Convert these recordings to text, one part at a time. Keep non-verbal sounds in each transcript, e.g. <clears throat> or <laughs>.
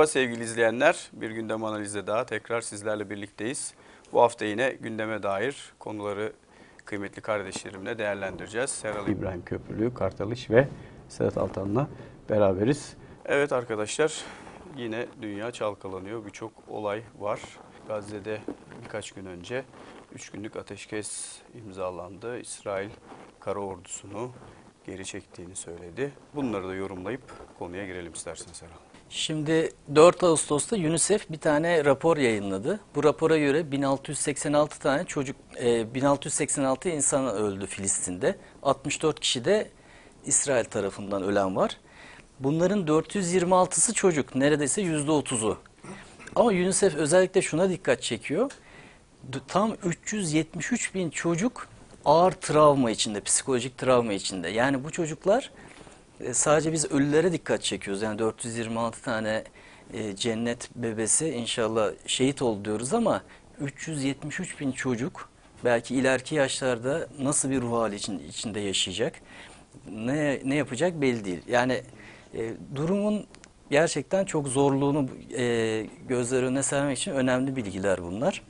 Merhaba sevgili izleyenler. Bir gündem analizde daha tekrar sizlerle birlikteyiz. Bu hafta yine gündeme dair konuları kıymetli kardeşlerimle değerlendireceğiz. Seral İbrahim Köprülü, Kartalış ve Sedat Altan'la beraberiz. Evet arkadaşlar yine dünya çalkalanıyor. Birçok olay var. Gazze'de birkaç gün önce 3 günlük ateşkes imzalandı. İsrail kara ordusunu geri çektiğini söyledi. Bunları da yorumlayıp konuya girelim istersen Seral. Şimdi 4 Ağustos'ta UNICEF bir tane rapor yayınladı. Bu rapora göre 1686 tane çocuk, e, 1686 insan öldü Filistin'de. 64 kişi de İsrail tarafından ölen var. Bunların 426'sı çocuk, neredeyse %30'u. Ama UNICEF özellikle şuna dikkat çekiyor. Tam 373 bin çocuk ağır travma içinde, psikolojik travma içinde. Yani bu çocuklar e, sadece biz ölülere dikkat çekiyoruz. Yani 426 tane e, cennet bebesi inşallah şehit oldu diyoruz ama 373 bin çocuk belki ileriki yaşlarda nasıl bir ruh hali için, içinde yaşayacak, ne, ne yapacak belli değil. Yani e, durumun gerçekten çok zorluğunu e, gözler önüne sermek için önemli bilgiler bunlar.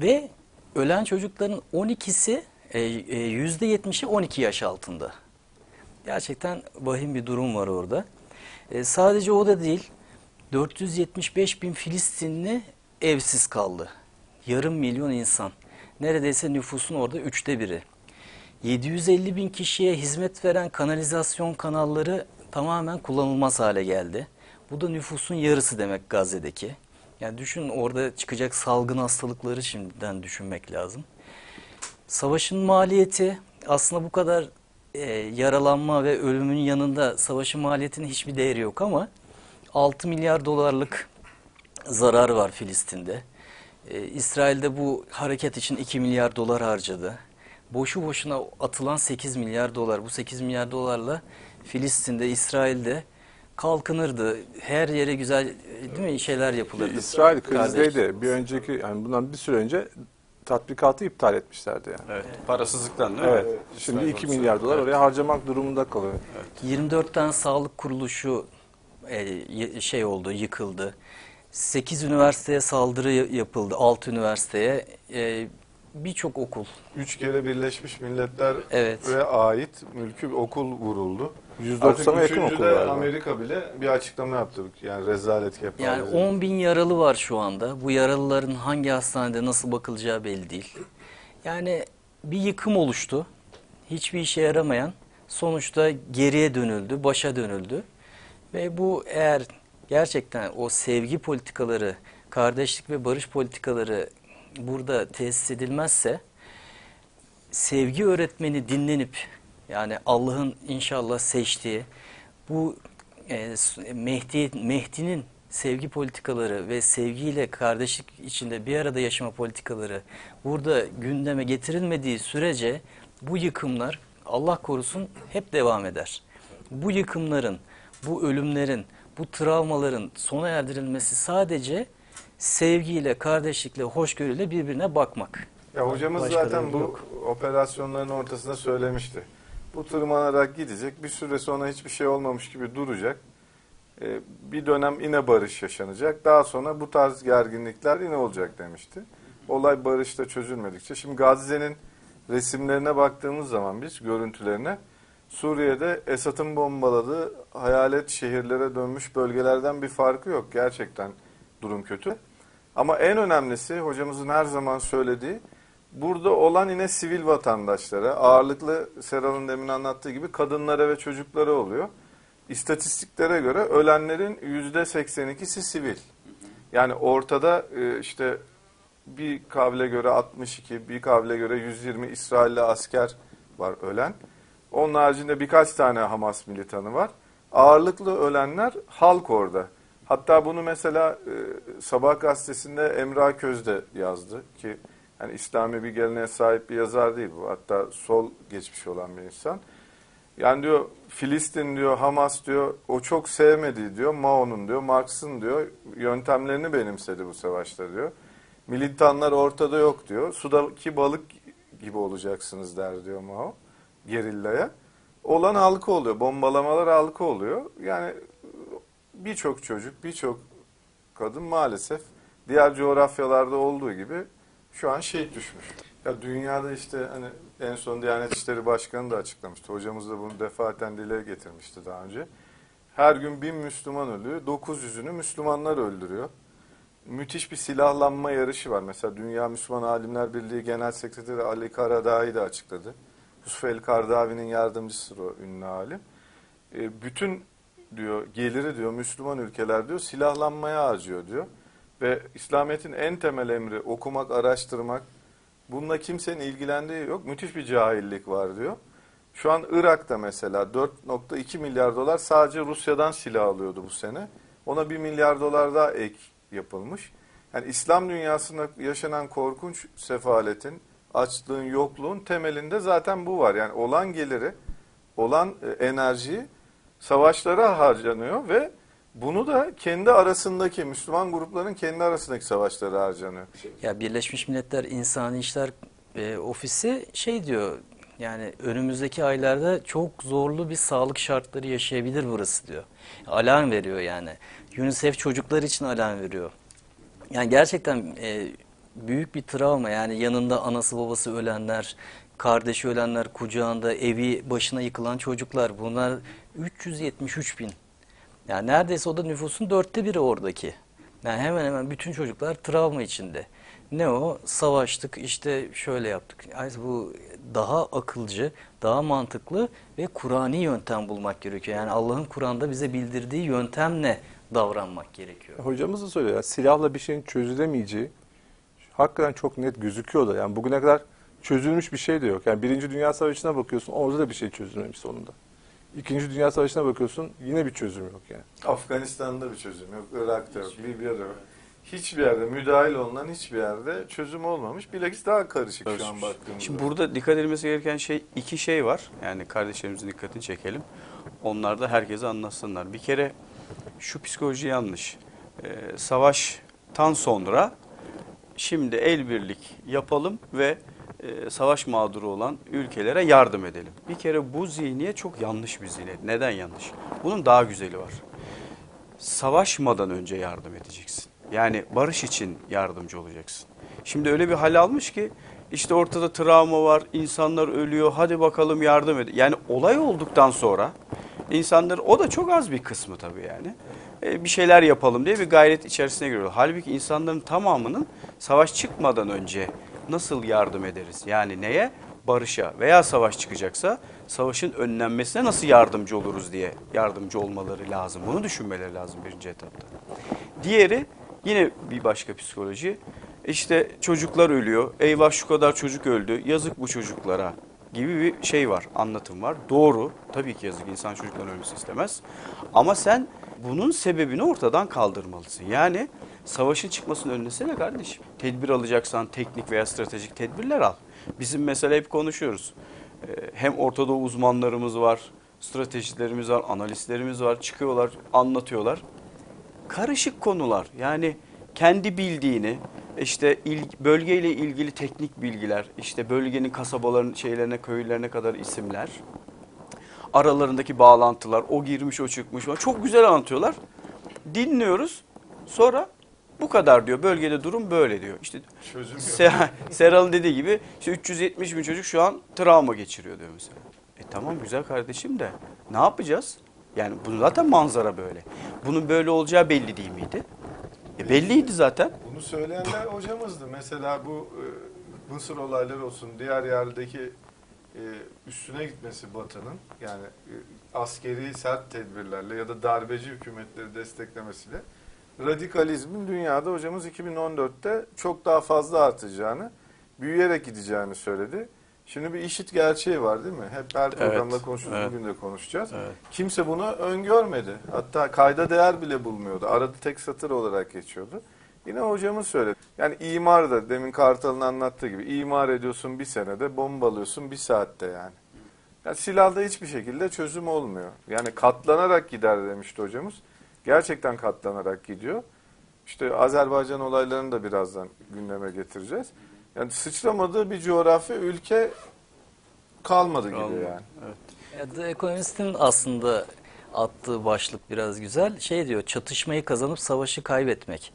Ve ölen çocukların 12'si, e, e, %70'i 12 yaş altında. Gerçekten vahim bir durum var orada. E, sadece o da değil, 475 bin Filistinli evsiz kaldı. Yarım milyon insan. Neredeyse nüfusun orada üçte biri. 750 bin kişiye hizmet veren kanalizasyon kanalları tamamen kullanılmaz hale geldi. Bu da nüfusun yarısı demek Gazze'deki. Yani düşün orada çıkacak salgın hastalıkları şimdiden düşünmek lazım. Savaşın maliyeti aslında bu kadar e, yaralanma ve ölümün yanında savaşın maliyetinin hiçbir değeri yok ama 6 milyar dolarlık zarar var Filistin'de. E, İsrail'de bu hareket için 2 milyar dolar harcadı. Boşu boşuna atılan 8 milyar dolar. Bu 8 milyar dolarla Filistin'de, İsrail'de kalkınırdı. Her yere güzel değil mi şeyler yapılırdı. İsrail krizdeydi. Bir önceki yani bundan bir süre önce tatbikatı iptal etmişlerdi yani. Evet, parasızlıktan değil mi? Evet. Şimdi 2 milyar dolar oraya harcamak durumunda kalıyor. 24 tane sağlık kuruluşu e, şey oldu, yıkıldı. 8 üniversiteye saldırı yapıldı, 6 üniversiteye. E, Birçok okul. Üç kere Birleşmiş Milletler Evet. ve ait mülkü okul vuruldu. 190'a Artık yakın üçüncüde okul var. Amerika bile bir açıklama yaptı. Yani rezalet Yani kepaze. 10 bin yaralı var şu anda. Bu yaralıların hangi hastanede nasıl bakılacağı belli değil. Yani bir yıkım oluştu. Hiçbir işe yaramayan. Sonuçta geriye dönüldü, başa dönüldü. Ve bu eğer gerçekten o sevgi politikaları, kardeşlik ve barış politikaları burada tesis edilmezse sevgi öğretmeni dinlenip yani Allah'ın inşallah seçtiği bu e, Mehdi Mehdi'nin sevgi politikaları ve sevgiyle kardeşlik içinde bir arada yaşama politikaları burada gündeme getirilmediği sürece bu yıkımlar Allah korusun hep devam eder. Bu yıkımların, bu ölümlerin, bu travmaların sona erdirilmesi sadece sevgiyle, kardeşlikle, hoşgörüyle birbirine bakmak. Ya hocamız Başka zaten bu yok. operasyonların ortasında söylemişti. Bu tırmanarak gidecek. Bir süre sonra hiçbir şey olmamış gibi duracak. Ee, bir dönem yine barış yaşanacak. Daha sonra bu tarz gerginlikler yine olacak demişti. Olay barışta çözülmedikçe. Şimdi Gazze'nin resimlerine baktığımız zaman biz görüntülerine Suriye'de Esad'ın bombaladığı hayalet şehirlere dönmüş bölgelerden bir farkı yok. Gerçekten durum kötü. Ama en önemlisi hocamızın her zaman söylediği burada olan yine sivil vatandaşlara ağırlıklı Seral'ın demin anlattığı gibi kadınlara ve çocuklara oluyor. İstatistiklere göre ölenlerin %82'si sivil. Yani ortada e, işte bir kavle göre 62, bir kavle göre 120 İsrailli asker var ölen. Onun haricinde birkaç tane Hamas militanı var. Ağırlıklı ölenler halk orada. Hatta bunu mesela e, Sabah gazetesinde Emrah Köz de yazdı ki yani İslami bir geleneğe sahip bir yazar değil bu. Hatta sol geçmiş olan bir insan. Yani diyor Filistin diyor Hamas diyor o çok sevmediği diyor Mao'nun diyor Marx'ın diyor yöntemlerini benimsedi bu savaşta diyor. Militanlar ortada yok diyor. Sudaki balık gibi olacaksınız der diyor Mao gerillaya. Olan halka oluyor. Bombalamalar halka oluyor. Yani birçok çocuk, birçok kadın maalesef diğer coğrafyalarda olduğu gibi şu an şehit düşmüş. Ya dünyada işte hani en son Diyanet İşleri Başkanı da açıklamıştı. Hocamız da bunu defaten dile getirmişti daha önce. Her gün bin Müslüman ölüyor. 900'ünü Müslümanlar öldürüyor. Müthiş bir silahlanma yarışı var. Mesela Dünya Müslüman Alimler Birliği Genel Sekreteri Ali Karadağ'ı da açıkladı. Yusuf El Kardavi'nin yardımcısıdır o ünlü alim. E, bütün diyor geliri diyor Müslüman ülkeler diyor silahlanmaya harcıyor diyor. Ve İslamiyet'in en temel emri okumak, araştırmak. Bununla kimsenin ilgilendiği yok. Müthiş bir cahillik var diyor. Şu an Irak'ta mesela 4.2 milyar dolar sadece Rusya'dan silah alıyordu bu sene. Ona 1 milyar dolar daha ek yapılmış. Yani İslam dünyasında yaşanan korkunç sefaletin, açlığın, yokluğun temelinde zaten bu var. Yani olan geliri, olan e, enerjiyi savaşlara harcanıyor ve bunu da kendi arasındaki Müslüman grupların kendi arasındaki savaşlara harcanıyor. Ya Birleşmiş Milletler İnsani İşler e, Ofisi şey diyor yani önümüzdeki aylarda çok zorlu bir sağlık şartları yaşayabilir burası diyor. Alarm veriyor yani. UNICEF çocuklar için alarm veriyor. Yani gerçekten e, büyük bir travma yani yanında anası babası ölenler, kardeşi ölenler, kucağında evi başına yıkılan çocuklar bunlar 373 bin. Yani neredeyse o da nüfusun dörtte biri oradaki. Yani hemen hemen bütün çocuklar travma içinde. Ne o? Savaştık işte şöyle yaptık. Yani bu daha akılcı, daha mantıklı ve Kur'ani yöntem bulmak gerekiyor. Yani Allah'ın Kur'an'da bize bildirdiği yöntemle davranmak gerekiyor. Hocamız da söylüyor. Yani silahla bir şeyin çözülemeyeceği hakikaten çok net gözüküyor da. Yani bugüne kadar çözülmüş bir şey de yok. Yani Birinci Dünya Savaşı'na bakıyorsun orada da bir şey çözülmemiş sonunda. İkinci Dünya Savaşı'na bakıyorsun yine bir çözüm yok yani. Afganistan'da bir çözüm yok, Irak'ta yok, Libya'da yok. Hiçbir yerde müdahil olunan hiçbir yerde çözüm olmamış. Bilakis daha karışık şu an baktığımızda. Şimdi burada dikkat edilmesi gereken şey iki şey var. Yani kardeşlerimizin dikkatini çekelim. Onlar da herkese anlatsınlar. Bir kere şu psikoloji yanlış. Ee, savaştan sonra şimdi el birlik yapalım ve e, savaş mağduru olan ülkelere yardım edelim. Bir kere bu zihniyet çok yanlış bir zihniyet. Neden yanlış? Bunun daha güzeli var. Savaşmadan önce yardım edeceksin. Yani barış için yardımcı olacaksın. Şimdi öyle bir hal almış ki işte ortada travma var, insanlar ölüyor, hadi bakalım yardım edin. Yani olay olduktan sonra insanlar, o da çok az bir kısmı tabii yani. e, bir şeyler yapalım diye bir gayret içerisine giriyor. Halbuki insanların tamamının savaş çıkmadan önce nasıl yardım ederiz? Yani neye? Barışa veya savaş çıkacaksa savaşın önlenmesine nasıl yardımcı oluruz diye yardımcı olmaları lazım. Bunu düşünmeleri lazım birinci etapta. Diğeri yine bir başka psikoloji. İşte çocuklar ölüyor. Eyvah şu kadar çocuk öldü. Yazık bu çocuklara gibi bir şey var, anlatım var. Doğru. Tabii ki yazık insan çocukların ölmesi istemez. Ama sen bunun sebebini ortadan kaldırmalısın. Yani savaşın çıkmasının önlesene kardeşim. Tedbir alacaksan teknik veya stratejik tedbirler al. Bizim mesela hep konuşuyoruz. Ee, Hem Orta Doğu uzmanlarımız var, stratejilerimiz var, analistlerimiz var. Çıkıyorlar, anlatıyorlar karışık konular. Yani kendi bildiğini, işte il, bölgeyle ilgili teknik bilgiler, işte bölgenin kasabaların şeylerine, köylerine kadar isimler, aralarındaki bağlantılar, o girmiş, o çıkmış çok güzel anlatıyorlar. Dinliyoruz. Sonra bu kadar diyor. Bölgede durum böyle diyor. İşte Çözüm. Se- <laughs> Seral'ın dediği gibi işte 370 bin çocuk şu an travma geçiriyor diyor mesela. E tamam güzel kardeşim de ne yapacağız? Yani bu zaten manzara böyle. Bunun böyle olacağı belli değil miydi? E belliydi zaten. Bunu söyleyenler <laughs> hocamızdı. Mesela bu e, Mısır olayları olsun, diğer yerdeki e, üstüne gitmesi Batı'nın yani e, askeri sert tedbirlerle ya da darbeci hükümetleri desteklemesiyle radikalizmin dünyada hocamız 2014'te çok daha fazla artacağını, büyüyerek gideceğini söyledi. Şimdi bir işit gerçeği var değil mi? Hep her programda Evet, konuşuyoruz, evet. bugün de konuşacağız. Evet. Kimse bunu öngörmedi. Hatta kayda değer bile bulmuyordu. Arada tek satır olarak geçiyordu. Yine hocamız söyledi. Yani imar da demin Kartal'ın anlattığı gibi imar ediyorsun bir senede, bombalıyorsun bir saatte yani. yani silahda hiçbir şekilde çözüm olmuyor. Yani katlanarak gider demişti hocamız. Gerçekten katlanarak gidiyor. İşte Azerbaycan olaylarını da birazdan gündeme getireceğiz. Yani sıçramadığı bir coğrafya, ülke kalmadı gibi Kalmadı. yani. Evet. Ya The Economist'in aslında attığı başlık biraz güzel. Şey diyor çatışmayı kazanıp savaşı kaybetmek.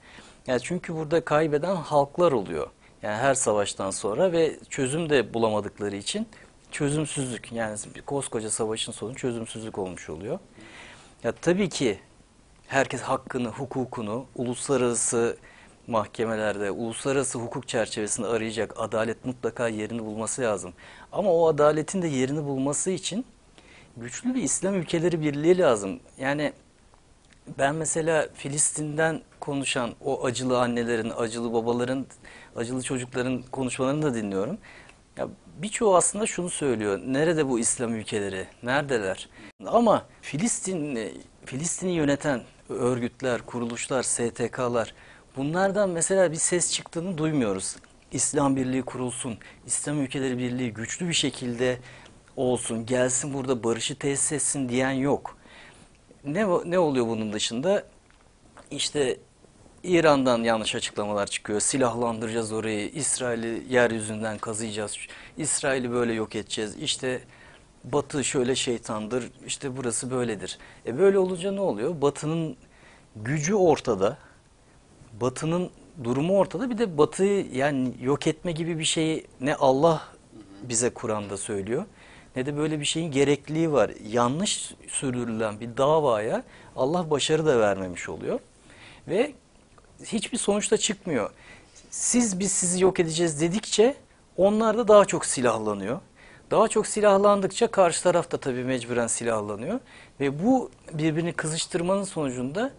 Yani çünkü burada kaybeden halklar oluyor. Yani her savaştan sonra ve çözüm de bulamadıkları için çözümsüzlük yani koskoca savaşın sonu çözümsüzlük olmuş oluyor. Ya tabii ki herkes hakkını, hukukunu uluslararası mahkemelerde, uluslararası hukuk çerçevesinde arayacak. Adalet mutlaka yerini bulması lazım. Ama o adaletin de yerini bulması için güçlü bir İslam ülkeleri birliği lazım. Yani ben mesela Filistin'den konuşan o acılı annelerin, acılı babaların, acılı çocukların konuşmalarını da dinliyorum. Ya birçoğu aslında şunu söylüyor. Nerede bu İslam ülkeleri? Neredeler? Ama Filistin Filistin'i yöneten örgütler, kuruluşlar, STK'lar bunlardan mesela bir ses çıktığını duymuyoruz. İslam Birliği kurulsun, İslam Ülkeleri Birliği güçlü bir şekilde olsun, gelsin burada barışı tesis etsin diyen yok. Ne, ne oluyor bunun dışında? İşte İran'dan yanlış açıklamalar çıkıyor. Silahlandıracağız orayı, İsrail'i yeryüzünden kazıyacağız, İsrail'i böyle yok edeceğiz. İşte Batı şöyle şeytandır, işte burası böyledir. E böyle olunca ne oluyor? Batı'nın gücü ortada, Batı'nın durumu ortada. Bir de Batı'yı yani yok etme gibi bir şeyi ne Allah bize Kur'an'da söylüyor ne de böyle bir şeyin gerekliliği var. Yanlış sürdürülen bir davaya Allah başarı da vermemiş oluyor. Ve hiçbir sonuçta çıkmıyor. Siz biz sizi yok edeceğiz dedikçe onlar da daha çok silahlanıyor. Daha çok silahlandıkça karşı taraf da tabii mecburen silahlanıyor. Ve bu birbirini kızıştırmanın sonucunda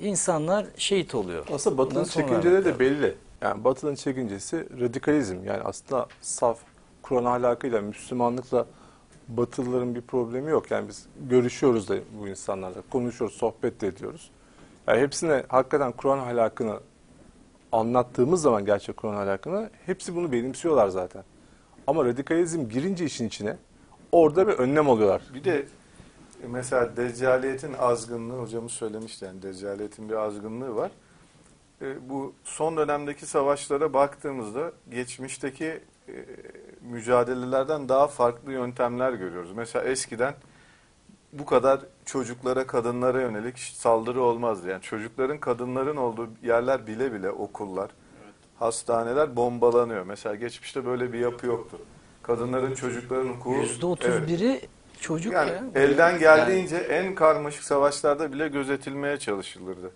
insanlar şehit oluyor. Aslında Batı'nın çekinceleri de belli. Yani Batı'nın çekincesi radikalizm. Yani aslında saf Kur'an ahlakıyla, Müslümanlıkla Batılıların bir problemi yok. Yani biz görüşüyoruz da bu insanlarla, konuşuyoruz, sohbet de ediyoruz. Yani hepsine hakikaten Kur'an ahlakını anlattığımız zaman gerçek Kur'an ahlakını hepsi bunu benimsiyorlar zaten. Ama radikalizm girince işin içine orada bir önlem alıyorlar. Bir de mesela deccaliyetin azgınlığı hocamız söylemişti yani deccaliyetin bir azgınlığı var. E, bu son dönemdeki savaşlara baktığımızda geçmişteki e, mücadelelerden daha farklı yöntemler görüyoruz. Mesela eskiden bu kadar çocuklara, kadınlara yönelik saldırı olmazdı. Yani çocukların, kadınların olduğu yerler bile bile okullar, hastaneler bombalanıyor. Mesela geçmişte böyle bir yapı yoktu. Kadınların, çocukların hukuku... Yüzde otuz biri çocuk Yani ya. elden geldiğince en karmaşık savaşlarda bile gözetilmeye çalışılırdı.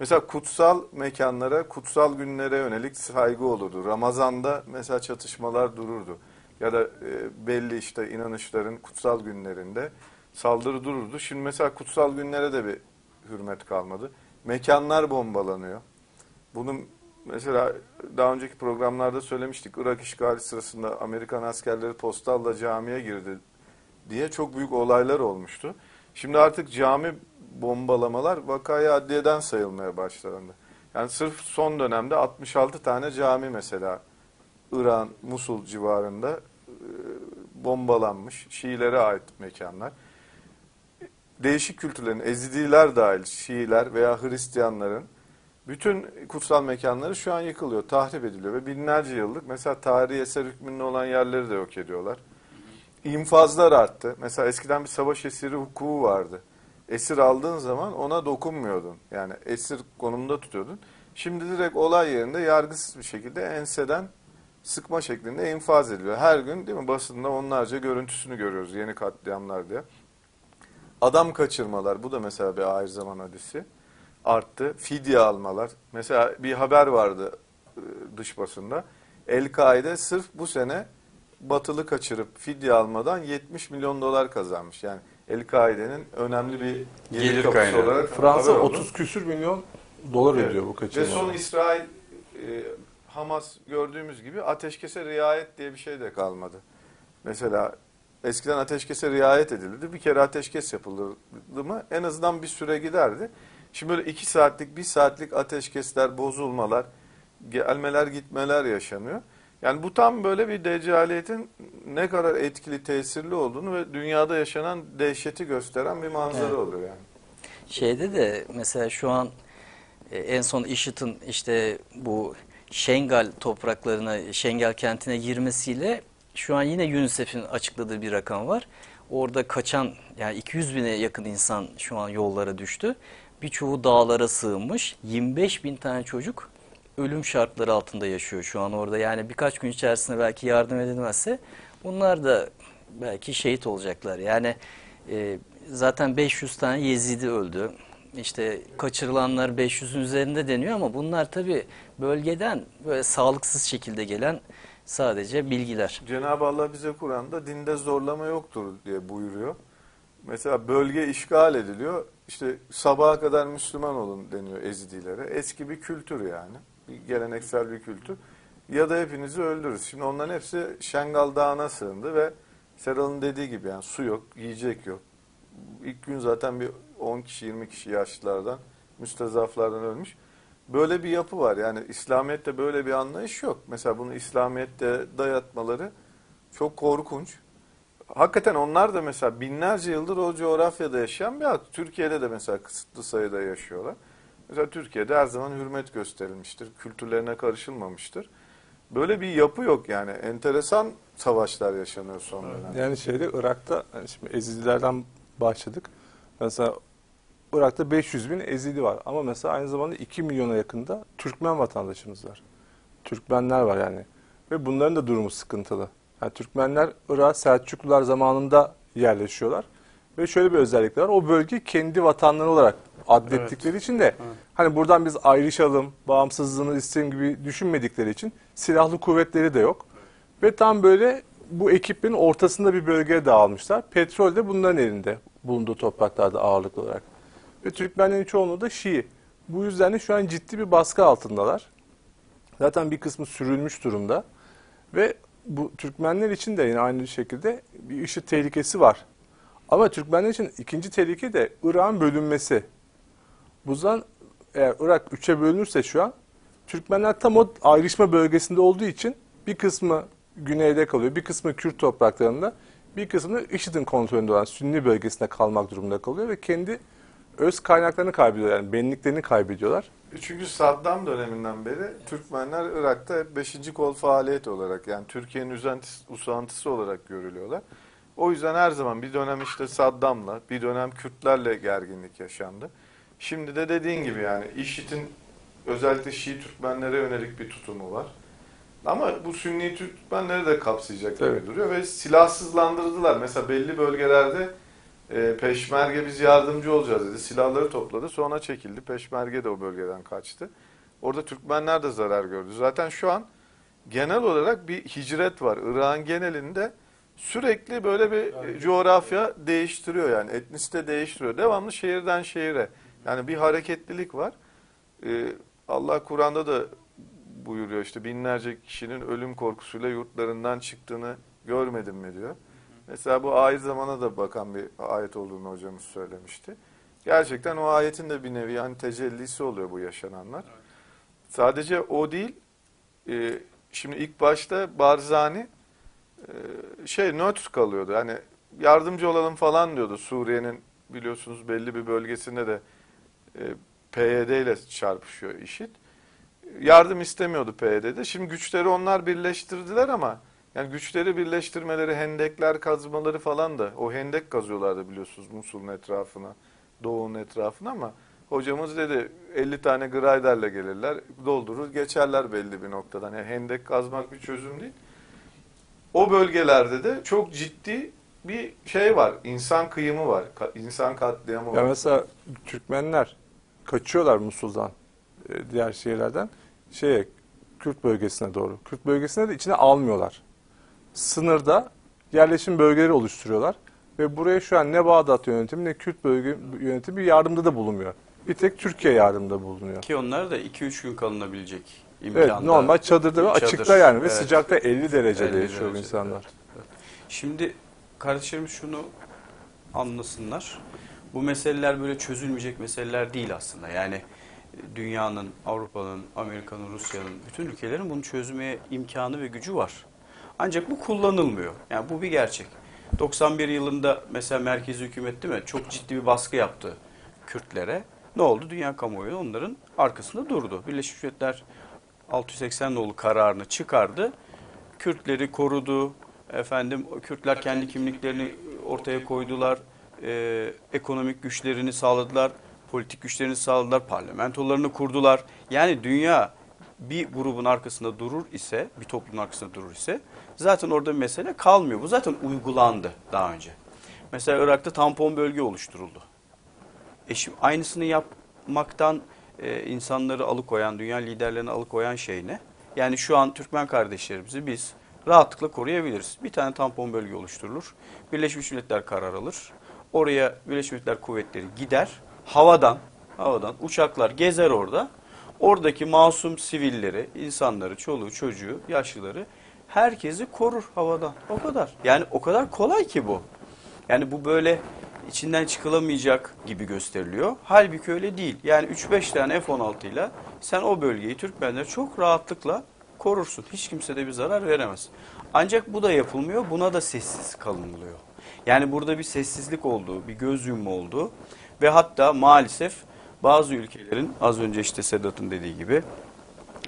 Mesela kutsal mekanlara, kutsal günlere yönelik saygı olurdu. Ramazan'da mesela çatışmalar dururdu. Ya da e, belli işte inanışların kutsal günlerinde saldırı dururdu. Şimdi mesela kutsal günlere de bir hürmet kalmadı. Mekanlar bombalanıyor. Bunun mesela daha önceki programlarda söylemiştik. Irak işgali sırasında Amerikan askerleri postalla camiye girdi diye çok büyük olaylar olmuştu. Şimdi artık cami bombalamalar vakayı adliyeden sayılmaya başlandı. Yani sırf son dönemde 66 tane cami mesela İran, Musul civarında e, bombalanmış. Şiilere ait mekanlar. Değişik kültürlerin, Ezidiler dahil Şiiler veya Hristiyanların bütün kutsal mekanları şu an yıkılıyor, tahrip ediliyor ve binlerce yıllık mesela tarihi eser hükmünde olan yerleri de yok ediyorlar. İnfazlar arttı. Mesela eskiden bir savaş esiri hukuku vardı. Esir aldığın zaman ona dokunmuyordun. Yani esir konumunda tutuyordun. Şimdi direkt olay yerinde yargısız bir şekilde enseden sıkma şeklinde infaz ediliyor. Her gün değil mi basında onlarca görüntüsünü görüyoruz yeni katliamlar diye. Adam kaçırmalar bu da mesela bir ahir zaman hadisi arttı. Fidye almalar. Mesela bir haber vardı e, dış basında. El-Kaide sırf bu sene batılı kaçırıp fidye almadan 70 milyon dolar kazanmış. Yani El-Kaide'nin önemli bir gelir, Gelir kapısı kaynağı. olarak Fransa haber oldu. 30 küsür milyon dolar Evet. ödüyor bu Ve kaçırma. son İsrail e, Hamas gördüğümüz gibi ateşkese riayet diye bir şey de kalmadı. Mesela eskiden ateşkese riayet edilirdi. Bir kere ateşkes yapılırdı mı en azından bir süre giderdi. Şimdi böyle iki saatlik, bir saatlik ateşkesler, bozulmalar, gelmeler, gitmeler yaşanıyor. Yani bu tam böyle bir deccaliyetin ne kadar etkili, tesirli olduğunu ve dünyada yaşanan dehşeti gösteren bir manzara Evet. oluyor yani. Şeyde de mesela şu an e, en son IŞİD'in işte bu Şengal topraklarına, Şengal kentine girmesiyle şu an yine UNICEF'in açıkladığı bir rakam var. Orada kaçan yani 200 bine yakın insan şu an yollara düştü. Birçoğu dağlara sığınmış. 25 bin tane çocuk ölüm şartları altında yaşıyor şu an orada. Yani birkaç gün içerisinde belki yardım edilmezse bunlar da belki şehit olacaklar. Yani e, zaten 500 tane Yezidi öldü. İşte kaçırılanlar 500'ün üzerinde deniyor ama bunlar tabii bölgeden böyle sağlıksız şekilde gelen sadece bilgiler. Cenab-ı Allah bize Kur'an'da dinde zorlama yoktur diye buyuruyor. Mesela bölge işgal ediliyor. İşte sabaha kadar Müslüman olun deniyor Ezidilere. Eski bir kültür yani. Bir geleneksel bir kültür. Ya da hepinizi öldürürüz. Şimdi onların hepsi Şengal Dağı'na sığındı ve Seral'ın dediği gibi yani su yok, yiyecek yok. İlk gün zaten bir 10 kişi 20 kişi yaşlılardan, müstezaflardan ölmüş. Böyle bir yapı var. Yani İslamiyet'te böyle bir anlayış yok. Mesela bunu İslamiyet'te dayatmaları çok korkunç. Hakikaten onlar da mesela binlerce yıldır o coğrafyada yaşayan bir halk. Türkiye'de de mesela kısıtlı sayıda yaşıyorlar. Mesela Türkiye'de her zaman hürmet gösterilmiştir. Kültürlerine karışılmamıştır. Böyle bir yapı yok yani. Enteresan savaşlar yaşanıyor son dönemde. Yani şeyde Irak'ta hani şimdi Ezidilerden başladık. Mesela Irak'ta 500 bin Ezidi var ama mesela aynı zamanda 2 milyona yakında Türkmen vatandaşımız var. Türkmenler var yani. Ve bunların da durumu sıkıntılı. Yani Türkmenler Irak Selçuklular zamanında yerleşiyorlar. Ve şöyle bir özellikleri var. O bölge kendi vatanları olarak adlettikleri için de hani buradan biz ayrışalım, bağımsızlığını isteyelim gibi düşünmedikleri için silahlı kuvvetleri de yok. Ve tam böyle bu ekiplerin ortasında bir bölgeye dağılmışlar. Petrol de bunların elinde bulunduğu topraklarda ağırlıklı olarak. Ve Türkmenlerin çoğunluğu da Şii. Bu yüzden de şu an ciddi bir baskı altındalar. Zaten bir kısmı sürülmüş durumda. Ve bu Türkmenler için de yine aynı şekilde bir IŞİD tehlikesi var. Ama Türkmenler için ikinci tehlike de Irak'ın bölünmesi. Bu yüzden eğer Irak üçe bölünürse şu an Türkmenler tam o ayrışma bölgesinde olduğu için bir kısmı güneyde kalıyor, bir kısmı Kürt topraklarında, bir kısmı IŞİD'in kontrolünde olan Sünni bölgesinde kalmak durumunda kalıyor ve kendi öz kaynaklarını kaybediyorlar. Yani benliklerini kaybediyorlar. Çünkü Saddam döneminden beri Türkmenler Irak'ta 5. kol faaliyet olarak yani Türkiye'nin usantısı olarak görülüyorlar. O yüzden her zaman bir dönem işte Saddam'la, bir dönem Kürtlerle gerginlik yaşandı. Şimdi de dediğin gibi yani IŞİD'in özellikle Şii Türkmenlere yönelik bir tutumu var. Ama bu Sünni Türkmenleri de kapsayacak gibi duruyor ve silahsızlandırdılar. Mesela belli bölgelerde e, peşmerge biz yardımcı olacağız dedi. Silahları topladı sonra çekildi. Peşmerge de o bölgeden kaçtı. Orada Türkmenler de zarar gördü. Zaten şu an genel olarak bir hicret var. Irak'ın genelinde sürekli böyle bir e, coğrafya değiştiriyor yani. Etnisite değiştiriyor. Devamlı şehirden şehire. Yani bir hareketlilik var. Ee, Allah Kur'an'da da buyuruyor işte binlerce kişinin ölüm korkusuyla yurtlarından çıktığını görmedin mi diyor. Mesela bu ayet zamana da bakan bir ayet olduğunu hocamız söylemişti. Gerçekten o ayetin de bir nevi yani tecellisi oluyor bu yaşananlar. Sadece o değil, e, şimdi ilk başta Barzani e, şey nötr kalıyordu. Yani yardımcı olalım falan diyordu. Suriye'nin biliyorsunuz belli bir bölgesinde de e, PYD ile çarpışıyor IŞİD. Yardım istemiyordu PYD'de. Şimdi güçleri onlar birleştirdiler ama yani güçleri birleştirmeleri, hendekler kazmaları falan da o hendek kazıyorlardı biliyorsunuz Musul'un etrafına, Doğu'nun etrafına ama hocamız dedi 50 tane grayderle gelirler, doldurur, geçerler belli bir noktadan. Yani hendek kazmak bir çözüm değil. O bölgelerde de çok ciddi bir şey var. insan kıyımı var. insan katliamı var. Ya mesela Türkmenler kaçıyorlar Musul'dan, e, diğer şehirlerden şeye Kürt bölgesine doğru. Kürt bölgesine de içine almıyorlar. Sınırda yerleşim bölgeleri oluşturuyorlar ve buraya şu an ne Bağdat yönetimi ne Kürt bölge yönetimi yardımda da bulunmuyor. Bir tek Türkiye yardımda bulunuyor. Ki onlar da 2-3 gün kalınabilecek Evet, imkanda. normal çadırda ve Çadır, açıkta yani ve evet. sıcakta 50 derecede 50 yaşıyor derece, insanlar. Şimdi kardeşlerimiz şunu anlasınlar. Bu meseleler böyle çözülmeyecek meseleler değil aslında. Yani dünyanın, Avrupa'nın, Amerika'nın, Rusya'nın, bütün ülkelerin bunu çözmeye imkanı ve gücü var. Ancak bu kullanılmıyor. Yani bu bir gerçek. 91 yılında mesela merkezi hükümet değil mi? Çok ciddi bir baskı yaptı Kürtlere. Ne oldu? Dünya kamuoyu onların arkasında durdu. Birleşmiş Milletler 680 nolu kararını çıkardı. Kürtleri korudu. Efendim Kürtler kendi kimliklerini ortaya koydular. Ee, ekonomik güçlerini sağladılar. Politik güçlerini sağladılar. Parlamentolarını kurdular. Yani dünya bir grubun arkasında durur ise, bir toplumun arkasında durur ise zaten orada bir mesele kalmıyor. Bu zaten uygulandı daha önce. Mesela Irak'ta tampon bölge oluşturuldu. E şimdi aynısını yapmaktan e, insanları alıkoyan, dünya liderlerini alıkoyan şey ne? Yani şu an Türkmen kardeşlerimizi biz rahatlıkla koruyabiliriz. Bir tane tampon bölge oluşturulur. Birleşmiş Milletler karar alır. Oraya Birleşmiş Milletler kuvvetleri gider. Havadan, havadan uçaklar gezer orada. Oradaki masum sivilleri, insanları, çoluğu, çocuğu, yaşlıları herkesi korur havadan. O kadar. Yani o kadar kolay ki bu. Yani bu böyle içinden çıkılamayacak gibi gösteriliyor. Halbuki öyle değil. Yani 3-5 tane F-16 ile sen o bölgeyi Türkmenler çok rahatlıkla korursun. Hiç kimse de bir zarar veremez. Ancak bu da yapılmıyor. Buna da sessiz kalınılıyor. Yani burada bir sessizlik olduğu, bir göz yumma olduğu ve hatta maalesef bazı ülkelerin az önce işte Sedat'ın dediği gibi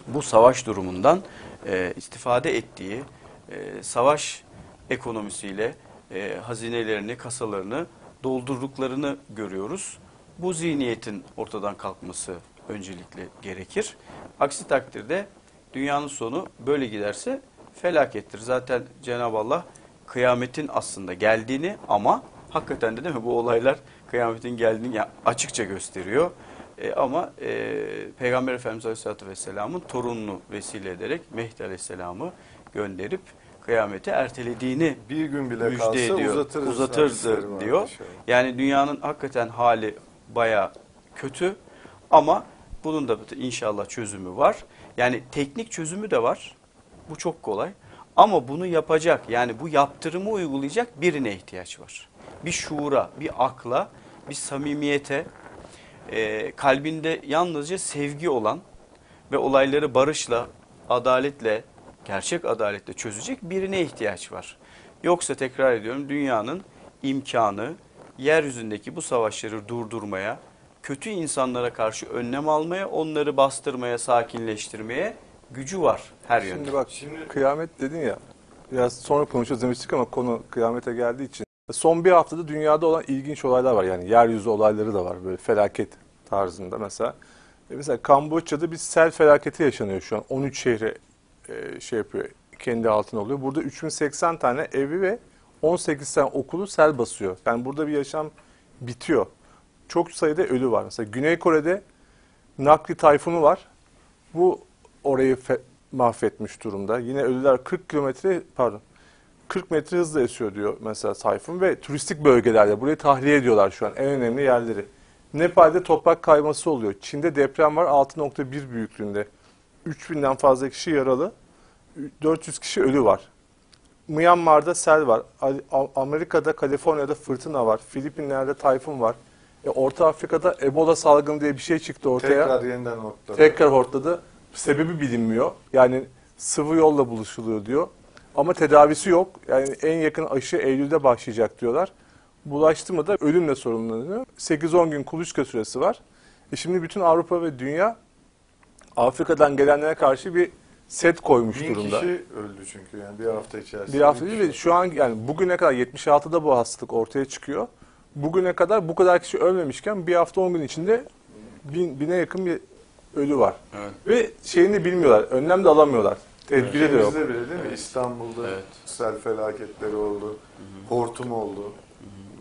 bu savaş durumundan e, istifade ettiği, e, savaş ekonomisiyle e, hazinelerini, kasalarını doldurduklarını görüyoruz. Bu zihniyetin ortadan kalkması öncelikle gerekir. Aksi takdirde dünyanın sonu böyle giderse felakettir. Zaten Cenab-ı Allah kıyametin aslında geldiğini ama hakikaten de değil mi bu olaylar kıyametin geldiğini açıkça gösteriyor. E, ama e, Peygamber Efendimiz Aleyhisselatü Vesselam'ın torununu vesile ederek Mehdi Aleyhisselam'ı gönderip kıyameti ertelediğini Bir gün bile müjde kalsa ediyor. uzatırız. Uzatırdı diyor. Yani dünyanın hakikaten hali baya kötü ama bunun da inşallah çözümü var. Yani teknik çözümü de var. Bu çok kolay. Ama bunu yapacak yani bu yaptırımı uygulayacak birine ihtiyaç var. Bir şuura, bir akla, bir samimiyete, e, kalbinde yalnızca sevgi olan ve olayları barışla, adaletle, gerçek adaletle çözecek birine ihtiyaç var. Yoksa tekrar ediyorum dünyanın imkanı yeryüzündeki bu savaşları durdurmaya, kötü insanlara karşı önlem almaya, onları bastırmaya, sakinleştirmeye gücü var her yönde. Şimdi bak kıyamet dedin ya biraz sonra konuşacağız demiştik ama konu kıyamete geldiği için. Son bir haftada dünyada olan ilginç olaylar var. Yani yeryüzü olayları da var böyle felaket tarzında mesela. E mesela Kamboçya'da bir sel felaketi yaşanıyor şu an. 13 şehre e, şey yapıyor kendi altına oluyor. Burada 3080 tane evi ve 18 tane okulu sel basıyor. Yani burada bir yaşam bitiyor. Çok sayıda ölü var. Mesela Güney Kore'de Nakli tayfunu var. Bu orayı mahvetmiş durumda. Yine ölüler 40 kilometre pardon 40 metre hızla esiyor diyor mesela Tayfun ve turistik bölgelerde burayı tahliye ediyorlar şu an en önemli yerleri. Nepal'de toprak kayması oluyor. Çin'de deprem var 6.1 büyüklüğünde. 3000'den fazla kişi yaralı. 400 kişi ölü var. Myanmar'da sel var. Amerika'da, Kaliforniya'da fırtına var. Filipinler'de tayfun var. E, Orta Afrika'da Ebola salgını diye bir şey çıktı ortaya. Tekrar yeniden ortada. Tekrar hortladı. Sebebi bilinmiyor. Yani sıvı yolla buluşuluyor diyor. Ama tedavisi yok. Yani en yakın aşı Eylül'de başlayacak diyorlar. Bulaştı mı da ölümle sorumlanıyor. 8-10 gün kuluçka süresi var. E şimdi bütün Avrupa ve dünya Afrika'dan gelenlere karşı bir set koymuş Bin durumda. kişi öldü çünkü yani bir hafta içerisinde. Bir hafta değil ve şu an yani bugüne kadar 76'da bu hastalık ortaya çıkıyor. Bugüne kadar bu kadar kişi ölmemişken bir hafta 10 gün içinde bin, bine yakın bir ölü var. Evet. Ve şeyini bilmiyorlar. Önlem de alamıyorlar. Tedbiri de yok. Bile değil mi? İstanbul'da Evet. sel felaketleri oldu. Hortum oldu.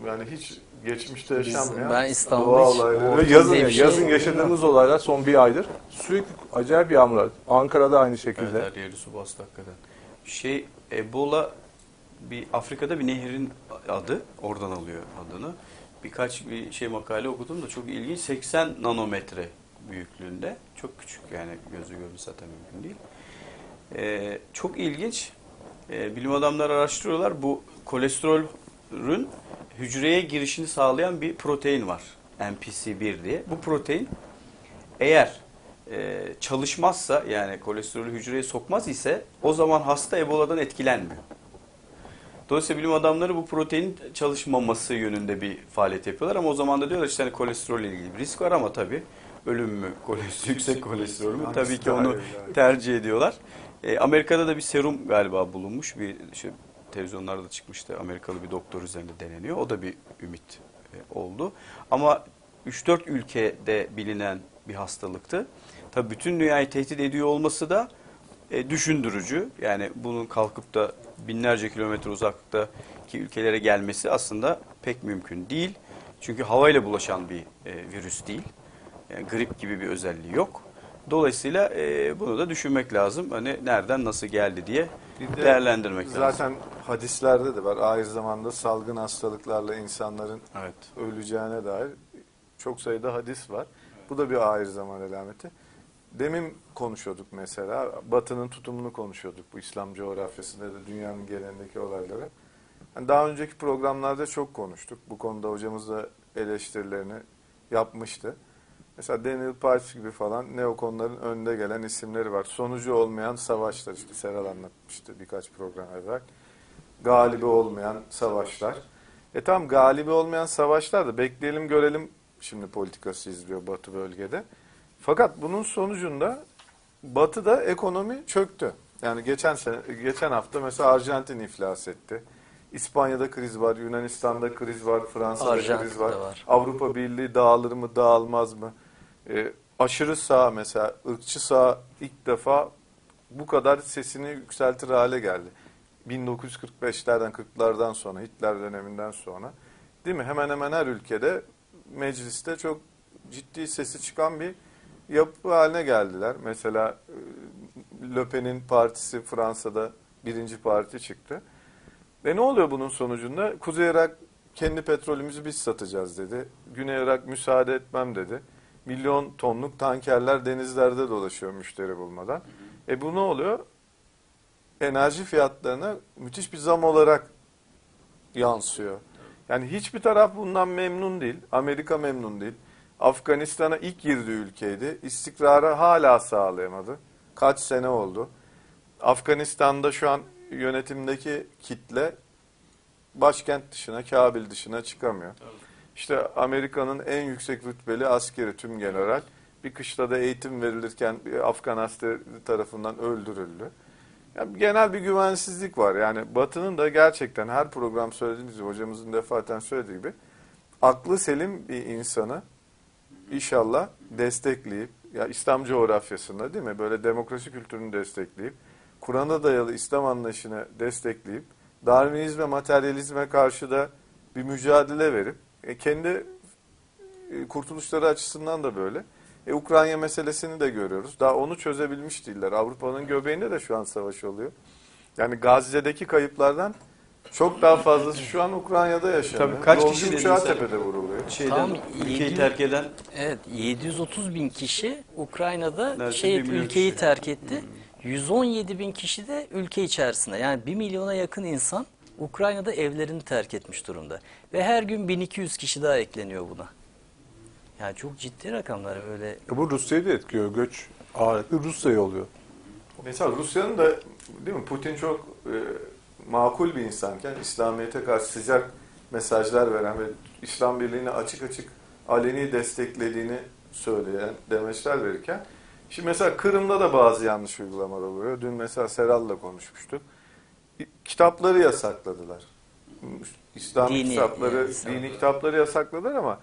Yani hiç geçmişte yaşanmayan ben İstanbul'da doğa hiç- olayları. Yazın, şey yazın yok. yaşadığımız olaylar son bir aydır sürekli acayip yağmurlar. Ankara'da aynı şekilde. Evet, her yeri su bastı hakikaten. Şey Ebola bir Afrika'da bir nehrin adı. Oradan alıyor adını. Birkaç bir şey makale okudum da çok ilginç. 80 nanometre büyüklüğünde. Çok küçük yani gözü görmesi zaten mümkün değil. Ee, çok ilginç. Ee, bilim adamları araştırıyorlar. Bu kolesterolün hücreye girişini sağlayan bir protein var. NPC1 diye. Bu protein eğer e, çalışmazsa yani kolesterolü hücreye sokmaz ise o zaman hasta Ebola'dan etkilenmiyor. Dolayısıyla bilim adamları bu proteinin çalışmaması yönünde bir faaliyet yapıyorlar ama o zaman da diyorlar işte hani kolesterol ile ilgili bir risk var ama tabii ölüm mü, kolesterol, <laughs> yüksek kolesterol mü tabii ki onu tercih ediyorlar. E, Amerika'da da bir serum galiba bulunmuş bir şey, televizyonlarda da çıkmıştı. Amerikalı bir doktor üzerinde deneniyor. O da bir ümit e, oldu. Ama 3-4 ülkede bilinen bir hastalıktı. Tabii bütün dünyayı tehdit ediyor olması da e, düşündürücü. Yani bunun kalkıp da binlerce kilometre uzaklıktaki ülkelere gelmesi aslında pek mümkün değil. Çünkü havayla bulaşan bir e, virüs değil. Yani grip gibi bir özelliği yok. Dolayısıyla e, bunu da düşünmek lazım. Hani nereden nasıl geldi diye Bir de değerlendirmek lazım. Zaten hadislerde de var. Aynı zamanda salgın hastalıklarla insanların Evet. öleceğine dair çok sayıda hadis var. Bu da bir ahir zaman alameti. Demin konuşuyorduk mesela. Batı'nın tutumunu konuşuyorduk bu İslam coğrafyasında da dünyanın genelindeki olayları. Yani daha önceki programlarda çok konuştuk. Bu konuda hocamız da eleştirilerini yapmıştı. Mesela Daniel Pipes gibi falan neokonların önde gelen isimleri var. Sonucu olmayan savaşlar işte Serhat anlatmıştı birkaç program evvel. Galibi olmayan savaşlar. E tam galibi olmayan savaşlar da bekleyelim görelim şimdi politikası izliyor Batı bölgede. Fakat bunun sonucunda Batı'da ekonomi çöktü. Yani geçen sene, geçen hafta mesela Arjantin iflas etti. İspanya'da kriz var, Yunanistan'da kriz var, Fransa'da kriz Arjantin'de var. var. Avrupa Birliği dağılır mı, dağılmaz mı? Ee, aşırı sağ mesela, ırkçı sağ ilk defa bu kadar sesini yükseltir hale geldi. 1945'lerden, 40'lardan sonra, Hitler döneminden sonra. Değil mi? Hemen hemen her ülkede mecliste çok ciddi sesi çıkan bir yapı haline geldiler. Mesela e, Le partisi Fransa'da birinci parti çıktı. Ve ne oluyor bunun sonucunda? Kuzey Irak kendi petrolümüzü biz satacağız dedi. Güney Irak müsaade etmem dedi. Milyon tonluk tankerler denizlerde dolaşıyor müşteri bulmadan. E bu ne oluyor? Enerji fiyatlarına müthiş bir zam olarak yansıyor. Yani hiçbir taraf bundan memnun değil. Amerika memnun değil. Afganistan'a ilk girdiği ülkeydi. İstikrarı hala sağlayamadı. Kaç sene oldu. Afganistan'da şu an yönetimdeki kitle başkent dışına, Kabil dışına çıkamıyor. İşte Amerika'nın en yüksek rütbeli askeri tüm general bir kışlada eğitim verilirken Afgan askeri tarafından öldürüldü. Yani genel bir güvensizlik var. Yani Batı'nın da gerçekten her program söylediğimiz gibi, hocamızın defaten söylediği gibi aklı selim bir insanı inşallah destekleyip ya İslam coğrafyasında değil mi böyle demokrasi kültürünü destekleyip Kur'an'a dayalı İslam anlayışını destekleyip Darwinizme, materyalizme karşı da bir mücadele verip e, kendi e, kurtuluşları açısından da böyle. E, Ukrayna meselesini de görüyoruz. Daha onu çözebilmiş değiller. Avrupa'nın göbeğinde de şu an savaş oluyor. Yani Gazze'deki kayıplardan çok daha fazlası şu an Ukrayna'da yaşanıyor. Tabii kaç Yolcu kişi uçağı tepede vuruluyor. Şeyden Tam ülkeyi 700 terk eden Evet 730 bin kişi Ukrayna'da Neredeyse şey ülkeyi kişi. terk etti. 117 bin kişi de ülke içerisinde yani 1 milyona yakın insan Ukrayna'da evlerini terk etmiş durumda. Ve her gün 1200 kişi daha ekleniyor buna. Yani çok ciddi rakamlar böyle. E bu Rusya'yı da etkiliyor. Göç ağırlıklı Rusya'ya oluyor. Mesela Rusya'nın da değil mi Putin çok e, makul bir insanken İslamiyet'e karşı sıcak mesajlar veren ve İslam Birliği'ni açık açık aleni desteklediğini söyleyen demeçler verirken şimdi mesela Kırım'da da bazı yanlış uygulamalar oluyor. Dün mesela Seral'la konuşmuştuk. Kitapları yasakladılar. İslam Dini, kitapları, yani İslam. dini kitapları yasakladılar ama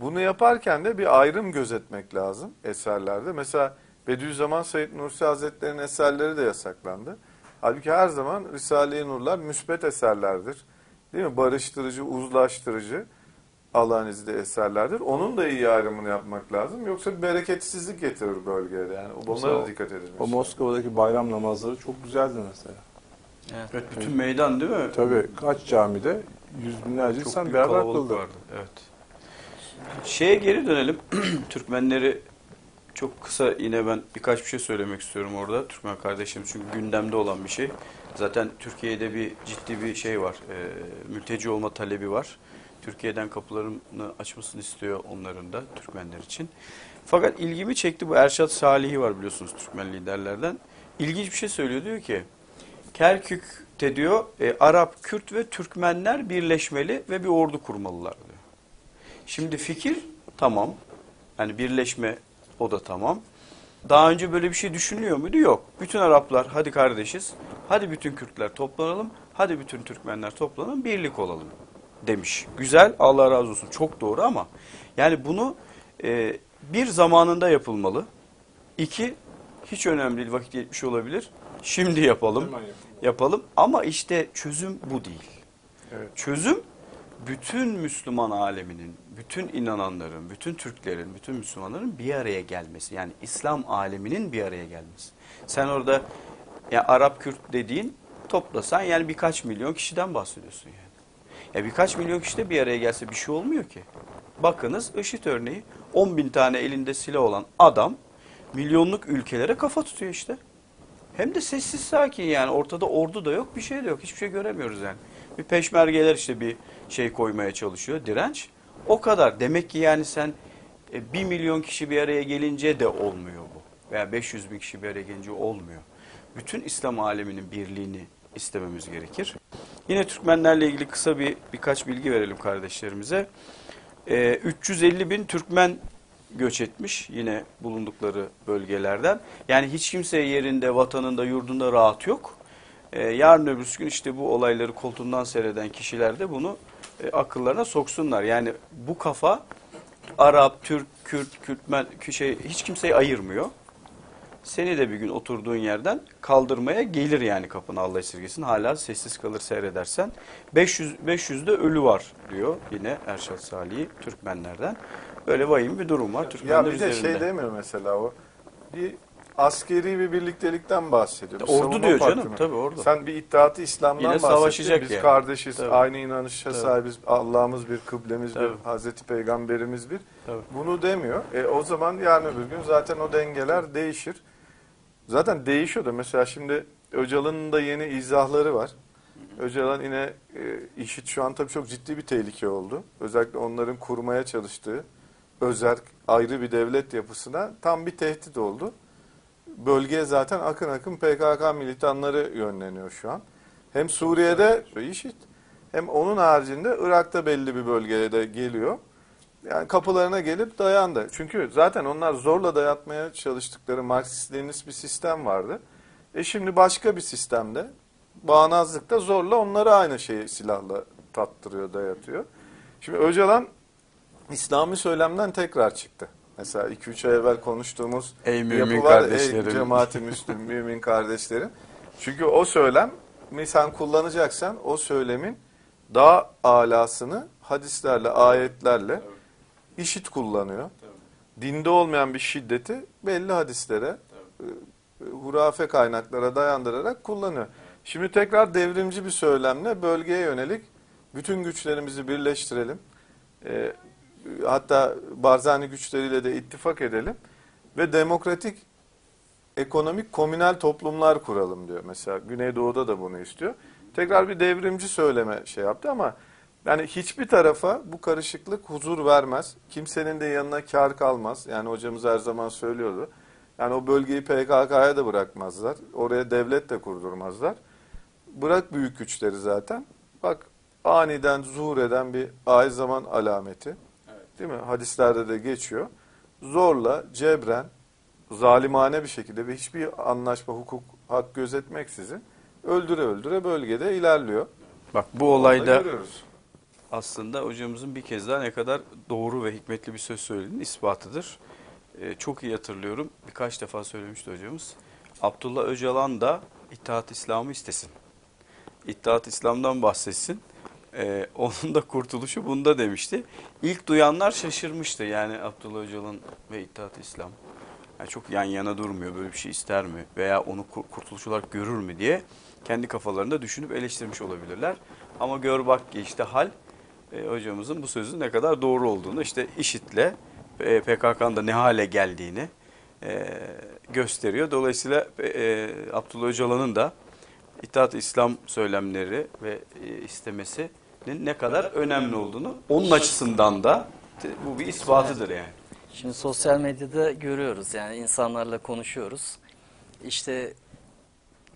bunu yaparken de bir ayrım gözetmek lazım eserlerde. Mesela Bediüzzaman Said Nursi Hazretleri'nin eserleri de yasaklandı. Halbuki her zaman Risale-i Nurlar müsbet eserlerdir. Değil mi? Barıştırıcı, uzlaştırıcı Allah'ın izniyle eserlerdir. Onun da iyi ayrımını yapmak lazım. Yoksa bir bereketsizlik getirir bölgeye. Yani bunlara dikkat edilmesi. O Moskova'daki bayram namazları çok güzeldi mesela. Evet, bütün meydan değil mi? Tabii kaç camide yüz binlerce Çok insan beraber kıldı. vardı. Evet. Şeye geri dönelim. <clears throat> Türkmenleri çok kısa yine ben birkaç bir şey söylemek istiyorum orada. Türkmen kardeşlerim çünkü gündemde olan bir şey. Zaten Türkiye'de bir ciddi bir şey var. E, mülteci olma talebi var. Türkiye'den kapılarını açmasını istiyor onların da Türkmenler için. Fakat ilgimi çekti bu Erşat Salihi var biliyorsunuz Türkmen liderlerden. İlginç bir şey söylüyor diyor ki Kerkük'te diyor e, Arap, Kürt ve Türkmenler birleşmeli ve bir ordu kurmalılar diyor. Şimdi fikir tamam. Yani birleşme o da tamam. Daha önce böyle bir şey düşünülüyor muydu? Yok. Bütün Araplar hadi kardeşiz. Hadi bütün Kürtler toplanalım. Hadi bütün Türkmenler toplanın birlik olalım demiş. Güzel Allah razı olsun çok doğru ama yani bunu e, bir zamanında yapılmalı. İki hiç önemli değil vakit yetmiş olabilir. Şimdi yapalım. Hemen yapalım. Yapalım ama işte çözüm bu değil. Evet. Çözüm bütün Müslüman aleminin, bütün inananların, bütün Türklerin, bütün Müslümanların bir araya gelmesi. Yani İslam aleminin bir araya gelmesi. Sen orada ya Arap Kürt dediğin toplasan yani birkaç milyon kişiden bahsediyorsun yani. Ya birkaç milyon kişi de bir araya gelse bir şey olmuyor ki. Bakınız IŞİD örneği 10 bin tane elinde silah olan adam milyonluk ülkelere kafa tutuyor işte. Hem de sessiz sakin yani ortada ordu da yok bir şey de yok hiçbir şey göremiyoruz yani. Bir peşmergeler işte bir şey koymaya çalışıyor direnç. O kadar demek ki yani sen e, 1 milyon kişi bir araya gelince de olmuyor bu. Veya 500 bin kişi bir araya gelince olmuyor. Bütün İslam aleminin birliğini istememiz gerekir. Yine Türkmenlerle ilgili kısa bir birkaç bilgi verelim kardeşlerimize. Ee, 350 bin Türkmen göç etmiş yine bulundukları bölgelerden. Yani hiç kimse yerinde, vatanında, yurdunda rahat yok. Ee, yarın öbür gün işte bu olayları koltuğundan seyreden kişiler de bunu e, akıllarına soksunlar. Yani bu kafa Arap, Türk, Kürt, Kürtmen şey hiç kimseyi ayırmıyor. Seni de bir gün oturduğun yerden kaldırmaya gelir yani kapına Allah esirgesin. Hala sessiz kalır seyredersen. 500 500'de ölü var diyor yine Erşad Salih'i Türkmenlerden. Böyle vahim bir durum var Türkmenler Ya bir de üzerinde. şey demiyor mesela o. Bir askeri bir birliktelikten bahsediyor. Bir Ordu diyor canım, partimi. tabii ordu. Sen bir iddiatı İslam'dan Yine bahsettin. Biz yani. kardeşiz, Tabii. aynı inanışa Tabii. sahibiz. Allah'ımız bir, kıblemiz Tabii. bir, Hazreti Peygamberimiz bir. Tabii. Bunu demiyor. E, o zaman yarın öbür gün zaten o dengeler değişir. Zaten değişiyor da mesela şimdi Öcalan'ın da yeni izahları var. Öcalan yine e, işit şu an tabii çok ciddi bir tehlike oldu. Özellikle onların kurmaya çalıştığı özerk ayrı bir devlet yapısına tam bir tehdit oldu. Bölgeye zaten akın akın PKK militanları yönleniyor şu an. Hem Suriye'de işit hem onun haricinde Irak'ta belli bir bölgeye de geliyor. Yani kapılarına gelip dayandı. Çünkü zaten onlar zorla dayatmaya çalıştıkları Marksist-Leninist bir sistem vardı. E şimdi başka bir sistemde bağnazlıkta zorla onları aynı şeyi silahla tattırıyor, dayatıyor. Şimdi Öcalan İslami söylemden tekrar çıktı. Mesela 2-3 ay evvel konuştuğumuz Ey mümin yapı var. Ey kardeşlerim. cemaati <laughs> müslüm, mümin kardeşlerim. Çünkü o söylem sen kullanacaksan o söylemin daha alasını hadislerle, ayetlerle işit kullanıyor. Dinde olmayan bir şiddeti belli hadislere, e, hurafe kaynaklara dayandırarak kullanıyor. Şimdi tekrar devrimci bir söylemle bölgeye yönelik bütün güçlerimizi birleştirelim. E, hatta Barzani güçleriyle de ittifak edelim ve demokratik ekonomik komünel toplumlar kuralım diyor. Mesela Güneydoğu'da da bunu istiyor. Tekrar bir devrimci söyleme şey yaptı ama yani hiçbir tarafa bu karışıklık huzur vermez. Kimsenin de yanına kar kalmaz. Yani hocamız her zaman söylüyordu. Yani o bölgeyi PKK'ya da bırakmazlar. Oraya devlet de kurdurmazlar. Bırak büyük güçleri zaten. Bak aniden zuhur eden bir ay zaman alameti. Değil mi? Hadislerde de geçiyor. Zorla, cebren, zalimane bir şekilde ve hiçbir anlaşma, hukuk, hak gözetmeksizin öldüre öldüre bölgede ilerliyor. Bak bu olayda aslında hocamızın bir kez daha ne kadar doğru ve hikmetli bir söz söylediğinin ispatıdır. Ee, çok iyi hatırlıyorum. Birkaç defa söylemişti hocamız. Abdullah Öcalan da İttihat İslam'ı istesin. İttihat İslam'dan bahsetsin. Ee, <laughs> onun da kurtuluşu bunda demişti. İlk duyanlar şaşırmıştı. Yani Abdullah Öcalan ve İttihat İslam. Yani çok yan yana durmuyor. Böyle bir şey ister mi? Veya onu kur- kurtuluş olarak görür mü diye kendi kafalarında düşünüp eleştirmiş olabilirler. Ama gör bak ki işte hal e, hocamızın bu sözün ne kadar doğru olduğunu işte IŞİD'le e, PKK'nın da ne hale geldiğini e, gösteriyor. Dolayısıyla e, Abdullah Öcalan'ın da İttihat İslam söylemleri ve e, istemesinin ne kadar önemli olduğunu onun açısından da bu bir ispatıdır yani. Şimdi sosyal medyada görüyoruz yani insanlarla konuşuyoruz. İşte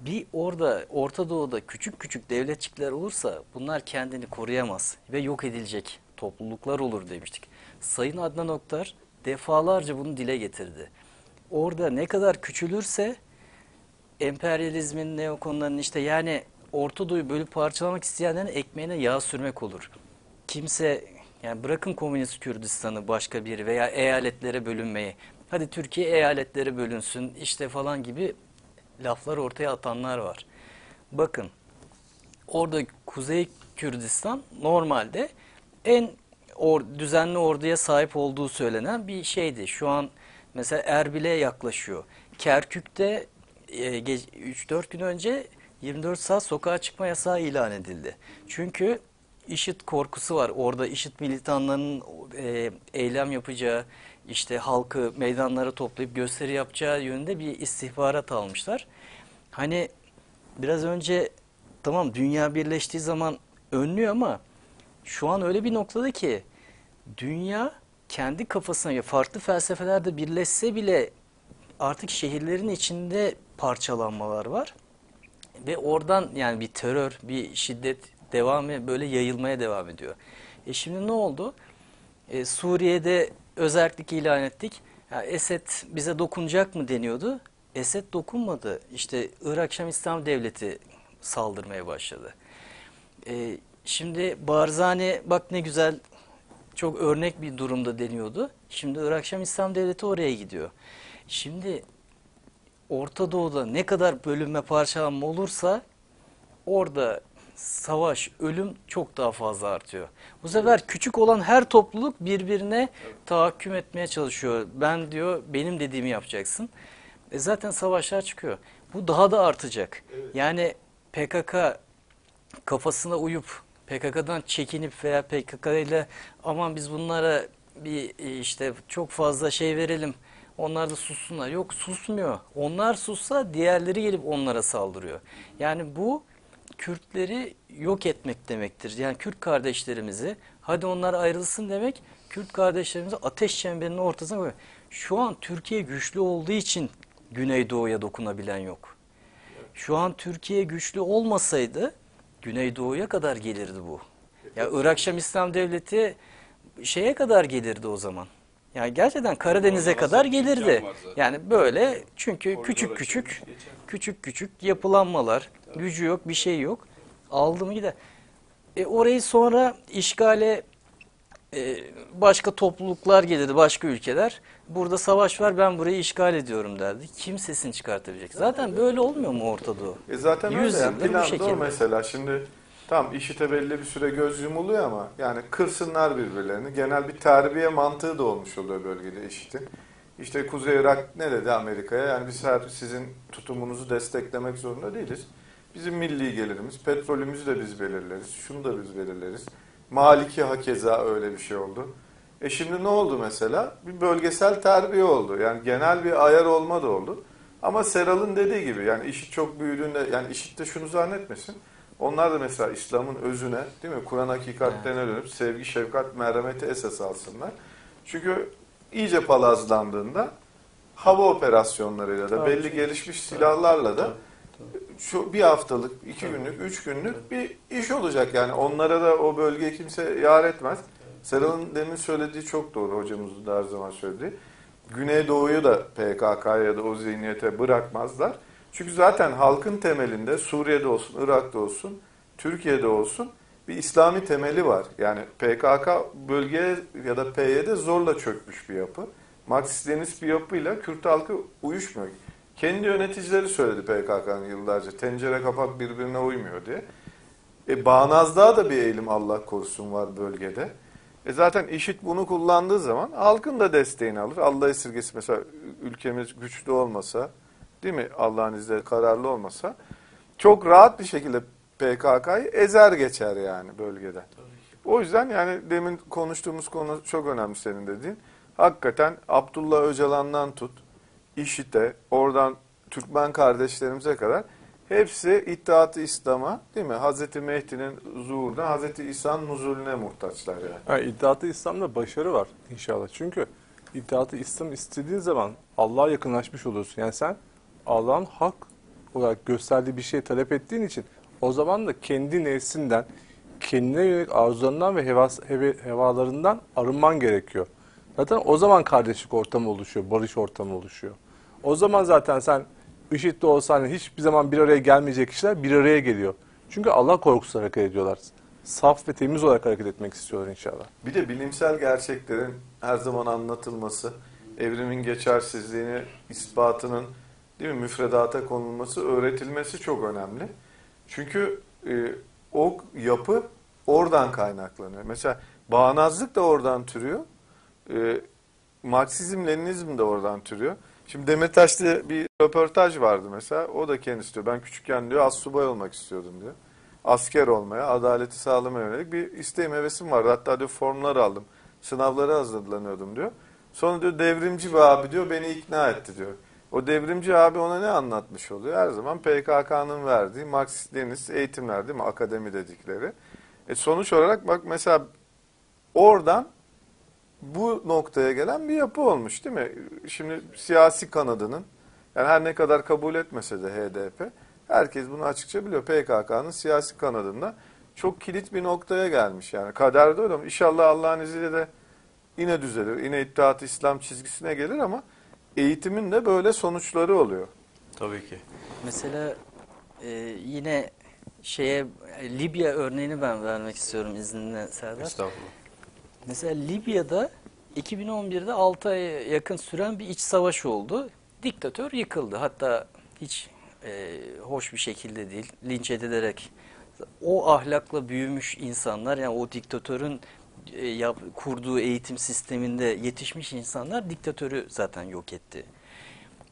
bir orada Orta Doğu'da küçük küçük devletçikler olursa bunlar kendini koruyamaz ve yok edilecek topluluklar olur demiştik. Sayın Adnan Oktar defalarca bunu dile getirdi. Orada ne kadar küçülürse emperyalizmin, neokonların işte yani Orta Doğu'yu bölüp parçalamak isteyenlerin ekmeğine yağ sürmek olur. Kimse yani bırakın komünist Kürdistan'ı başka bir veya eyaletlere bölünmeyi. Hadi Türkiye eyaletlere bölünsün işte falan gibi laflar ortaya atanlar var. Bakın orada Kuzey Kürdistan normalde en or, düzenli orduya sahip olduğu söylenen bir şeydi. Şu an mesela Erbil'e yaklaşıyor. Kerkük'te e, 3-4 gün önce 24 saat sokağa çıkma yasağı ilan edildi. Çünkü IŞİD korkusu var. Orada IŞİD militanlarının e, eylem yapacağı, işte halkı meydanlara toplayıp gösteri yapacağı yönünde bir istihbarat almışlar. Hani biraz önce tamam dünya birleştiği zaman önlüyor ama şu an öyle bir noktada ki dünya kendi kafasına ya farklı felsefelerde birleşse bile artık şehirlerin içinde parçalanmalar var. Ve oradan yani bir terör, bir şiddet devam e- böyle yayılmaya devam ediyor. E şimdi ne oldu? E, Suriye'de özellik ilan ettik. Ya Esed bize dokunacak mı deniyordu. Esed dokunmadı. İşte Irak Şam İslam Devleti saldırmaya başladı. E, şimdi Barzani bak ne güzel çok örnek bir durumda deniyordu. Şimdi Irak Şam İslam Devleti oraya gidiyor. Şimdi Orta Doğu'da ne kadar bölünme parçalanma olursa orada savaş, ölüm çok daha fazla artıyor. Bu sefer küçük olan her topluluk birbirine tahakküm etmeye çalışıyor. Ben diyor benim dediğimi yapacaksın. E zaten savaşlar çıkıyor. Bu daha da artacak. Yani PKK kafasına uyup PKK'dan çekinip veya PKK ile aman biz bunlara bir e, işte çok fazla şey verelim. Onlar da sussunlar. Yok susmuyor. Onlar sussa diğerleri gelip onlara saldırıyor. Yani bu Kürtleri yok etmek demektir. Yani Kürt kardeşlerimizi hadi onlar ayrılsın demek Kürt kardeşlerimizi ateş çemberinin ortasına koyuyor. Şu an Türkiye güçlü olduğu için Güneydoğu'ya dokunabilen yok. Şu an Türkiye güçlü olmasaydı Güneydoğu'ya kadar gelirdi bu. Ya Irak Şam İslam Devleti şeye kadar gelirdi o zaman. Yani gerçekten Karadeniz'e kadar gelirdi. Yani böyle çünkü küçük küçük küçük küçük yapılanmalar, gücü yok, bir şey yok. Aldı mı gider. E orayı sonra işgale e, başka topluluklar gelirdi, başka ülkeler. Burada savaş var, ben burayı işgal ediyorum derdi. Kim sesini çıkartabilecek? Zaten böyle olmuyor mu Orta Doğu? E zaten öyle. Yani yıldır bu şekilde. mesela. Şimdi tam işite belli bir süre göz yumuluyor ama yani kırsınlar birbirlerini. Genel bir terbiye mantığı da olmuş oluyor bölgede işitin. İşte Kuzey Irak ne dedi Amerika'ya? Yani biz her sizin tutumunuzu desteklemek zorunda değiliz. Bizim milli gelirimiz, petrolümüzü de biz belirleriz. Şunu da biz belirleriz. Maliki hakeza öyle bir şey oldu. E şimdi ne oldu mesela? Bir bölgesel terbiye oldu. Yani genel bir ayar olma da oldu. Ama Seral'ın dediği gibi yani işi çok büyüdüğünde yani işitte şunu zannetmesin. Onlar da mesela İslam'ın özüne değil mi? Kur'an hakikatlerine dönüp sevgi, şefkat, merhameti esas alsınlar. Çünkü iyice palazlandığında hava operasyonlarıyla da Tabii. belli gelişmiş silahlarla da şu bir haftalık, iki günlük, üç günlük bir iş olacak yani. Onlara da o bölgeye kimse yar etmez. Seral'ın demin söylediği çok doğru hocamızın da her zaman söylediği. Güneydoğu'yu da PKK ya da o zihniyete bırakmazlar. Çünkü zaten halkın temelinde Suriye'de olsun, Irak'ta olsun, Türkiye'de olsun bir İslami temeli var. Yani PKK bölgeye ya da PYD zorla çökmüş bir yapı. Marksist-Leninist bir yapıyla Kürt halkı uyuşmuyor. Kendi yöneticileri söyledi PKK'nın yıllarca. Tencere kapak birbirine uymuyor diye. E, bağnazlığa da bir eğilim Allah korusun var bölgede. E zaten IŞİD bunu kullandığı zaman halkın da desteğini alır. Allah esirgesi mesela ülkemiz güçlü olmasa, değil mi? Allah'ın izniyle kararlı olmasa çok rahat bir şekilde PKK'yı ezer geçer yani bölgede. O yüzden yani demin konuştuğumuz konu çok önemli senin dediğin. Hakikaten Abdullah Öcalan'dan tut, İŞİD'e, oradan Türkmen kardeşlerimize kadar hepsi İttihat-ı İslam'a değil mi? Hazreti Mehdi'nin zuhuruna, Hazreti İsa'nın nuzulüne muhtaçlar yani. Yani İttihat-ı İslam'da başarı var inşallah. Çünkü İttihat-ı İslam istediğin zaman Allah'a yakınlaşmış oluyorsun. Yani sen Allah'ın hak olarak gösterdiği bir şey talep ettiğin için o zaman da kendi nefsinden, kendine yönelik arzularından ve hevas, heve- hevalarından arınman gerekiyor. Zaten o zaman kardeşlik ortamı oluşuyor, barış ortamı oluşuyor. O zaman zaten sen IŞİD'de olsan hiçbir zaman bir araya gelmeyecek kişiler bir araya geliyor. Çünkü Allah korkusu hareket ediyorlar. Saf ve temiz olarak hareket etmek istiyorlar inşallah. Bir de bilimsel gerçeklerin her zaman anlatılması, evrimin geçersizliğini, ispatının değil mi müfredata konulması, öğretilmesi çok önemli. Çünkü e, o yapı oradan kaynaklanıyor. Mesela bağnazlık da oradan türüyor. E, Marksizm, Leninizm de oradan türüyor. Şimdi Demirtaş'ta bir röportaj vardı mesela. O da kendisi diyor. Ben küçükken diyor assubay olmak istiyordum diyor. Asker olmaya, adaleti sağlamaya yönelik bir isteğim, hevesim vardı. Hatta diyor formlar aldım. Sınavlara hazırlanıyordum diyor. Sonra diyor devrimci bir abi diyor beni ikna etti diyor. O devrimci abi ona ne anlatmış oluyor? Her zaman PKK'nın verdiği Marksist Leninist eğitimler değil mi? Akademi dedikleri. E sonuç olarak bak mesela oradan bu noktaya gelen bir yapı olmuş değil mi? Şimdi siyasi kanadının yani her ne kadar kabul etmese de HDP herkes bunu açıkça biliyor. PKK'nın siyasi kanadında çok kilit bir noktaya gelmiş yani. Kaderde öyle ama inşallah Allah'ın izniyle de yine düzelir. Yine İttihat İslam çizgisine gelir ama eğitimin de böyle sonuçları oluyor. Tabii ki. Mesela e, yine şeye Libya örneğini ben vermek istiyorum izninle Serdar. Estağfurullah. Mesela Libya'da 2011'de 6 aya yakın süren bir iç savaş oldu. Diktatör yıkıldı. Hatta hiç e, hoş bir şekilde değil, linç edilerek. O ahlakla büyümüş insanlar, yani o diktatörün e, kurduğu eğitim sisteminde yetişmiş insanlar diktatörü zaten yok etti.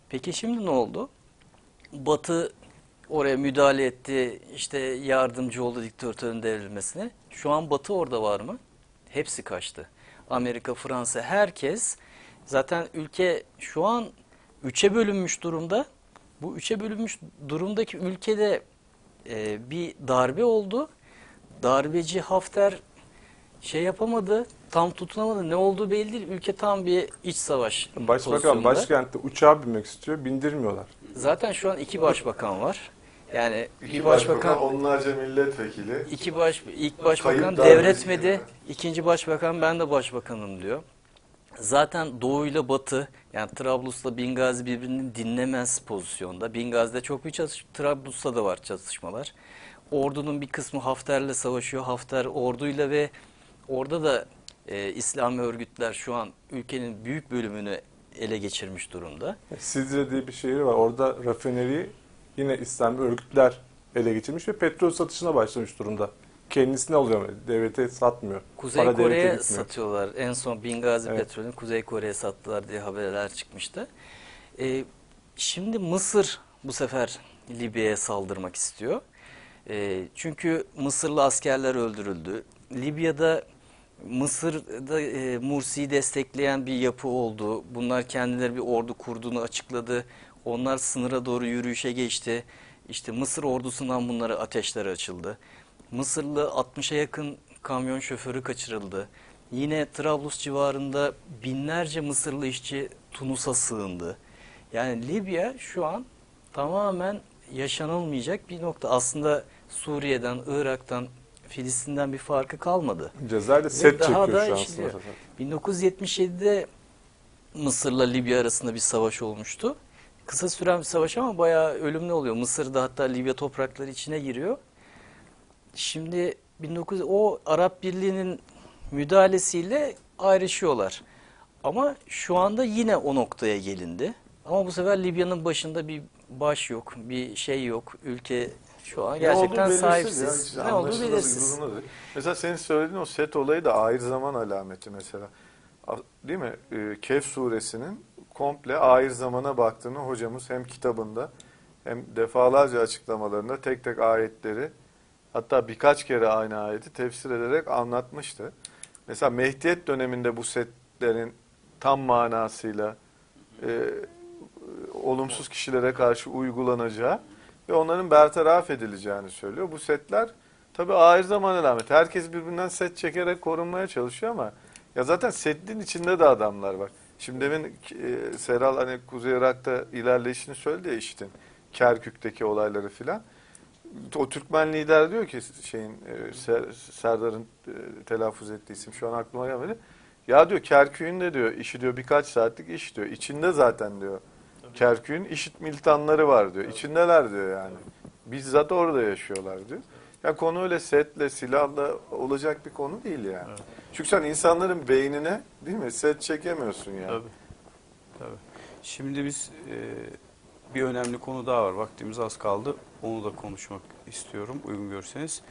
Peki şimdi ne oldu? Batı oraya müdahale etti, işte yardımcı oldu diktatörün devrilmesine. Şu an Batı orada var mı? Hepsi kaçtı. Amerika, Fransa, herkes zaten ülke şu an üçe bölünmüş durumda. Bu üçe bölünmüş durumdaki ülkede e, bir darbe oldu. Darbeci Hafter şey yapamadı, tam tutunamadı. Ne olduğu belli değil. Ülke tam bir iç savaş Başbakan pozisyonunda. başkentte uçağa binmek istiyor, bindirmiyorlar. Zaten şu an iki başbakan var. Yani İki bir başbakan, başbakan, onlarca milletvekili. iki baş ilk başbakan Kayıp darbesi devretmedi. gibi. İkinci başbakan ben de başbakanım diyor. Zaten Doğu ile Batı yani Trablus'la Bingazi birbirini dinlemez pozisyonda. Bingazi'de çok büyük çatışma, Trablus'ta da var çatışmalar. Ordunun bir kısmı Hafter'le savaşıyor. Hafter orduyla ve orada da e, İslami örgütler şu an ülkenin büyük bölümünü ele geçirmiş durumda. Sidre diye bir şehir var. Orada rafineriyi yine İslami örgütler ele geçirmiş ve petrol satışına başlamış durumda. Kendisine alıyor, devlete satmıyor. Kuzey Para Kore'ye satıyorlar. En son Bingazi Evet. petrolünü Kuzey Kore'ye sattılar diye haberler çıkmıştı. Ee, şimdi Mısır bu sefer Libya'ya saldırmak istiyor. Ee, çünkü Mısırlı askerler öldürüldü. Libya'da Mısır'da e, Mursi'yi destekleyen bir yapı oldu. Bunlar kendileri bir ordu kurduğunu açıkladı. Onlar sınıra doğru yürüyüşe geçti. İşte Mısır ordusundan bunlara ateşler açıldı. Mısırlı 60'a yakın kamyon şoförü kaçırıldı. Yine Trablus civarında binlerce Mısırlı işçi Tunus'a sığındı. Yani Libya şu an tamamen yaşanılmayacak bir nokta. Aslında Suriye'den, Irak'tan, Filistin'den bir farkı kalmadı. Cezayir'de set çekiyor da şu an sınıfa. 1977'de Mısır'la Libya arasında bir savaş olmuştu. Kısa süren bir savaş ama bayağı ölümlü oluyor. Mısır'da hatta Libya toprakları içine giriyor. Şimdi 19 o Arap Birliği'nin müdahalesiyle ayrışıyorlar. Ama şu anda yine o noktaya gelindi. Ama bu sefer Libya'nın başında bir baş yok, bir şey yok. Ülke şu an gerçekten sahipsiz. ne olduğu belirsiz. Mesela senin söylediğin o set olayı da ahir zaman alameti mesela. Değil mi? Ee, Kehf suresinin komple ahir zamana baktığını hocamız hem kitabında hem defalarca açıklamalarında tek tek ayetleri hatta birkaç kere aynı ayeti tefsir ederek anlatmıştı. Mesela Mehdiyet döneminde bu setlerin tam manasıyla e, olumsuz kişilere karşı uygulanacağı ve onların bertaraf edileceğini söylüyor. Bu setler tabi ahir zaman alameti. Herkes birbirinden set çekerek korunmaya çalışıyor ama ya zaten setin içinde de adamlar var. Şimdi demin e, Seral hani Kuzey Irak'ta ilerleyişini söyledi ya işitin. Kerkük'teki olayları filan. O Türkmen lider diyor ki şeyin e, Ser- Serdar'ın e, telaffuz ettiği isim şu an aklıma gelmedi. Ya diyor Kerkük'ün de diyor işi diyor birkaç saatlik iş diyor. İçinde zaten diyor. Kerkük'ün işit militanları var diyor. İçindeler diyor yani. Bizzat orada yaşıyorlar diyor. Ya konu öyle setle, silahla olacak bir konu değil yani. Çünkü sen insanların beynine değil mi set çekemiyorsun yani. Tabii. Tabii. Şimdi biz e, bir önemli konu daha var. Vaktimiz az kaldı. Onu da konuşmak istiyorum uygun görürseniz.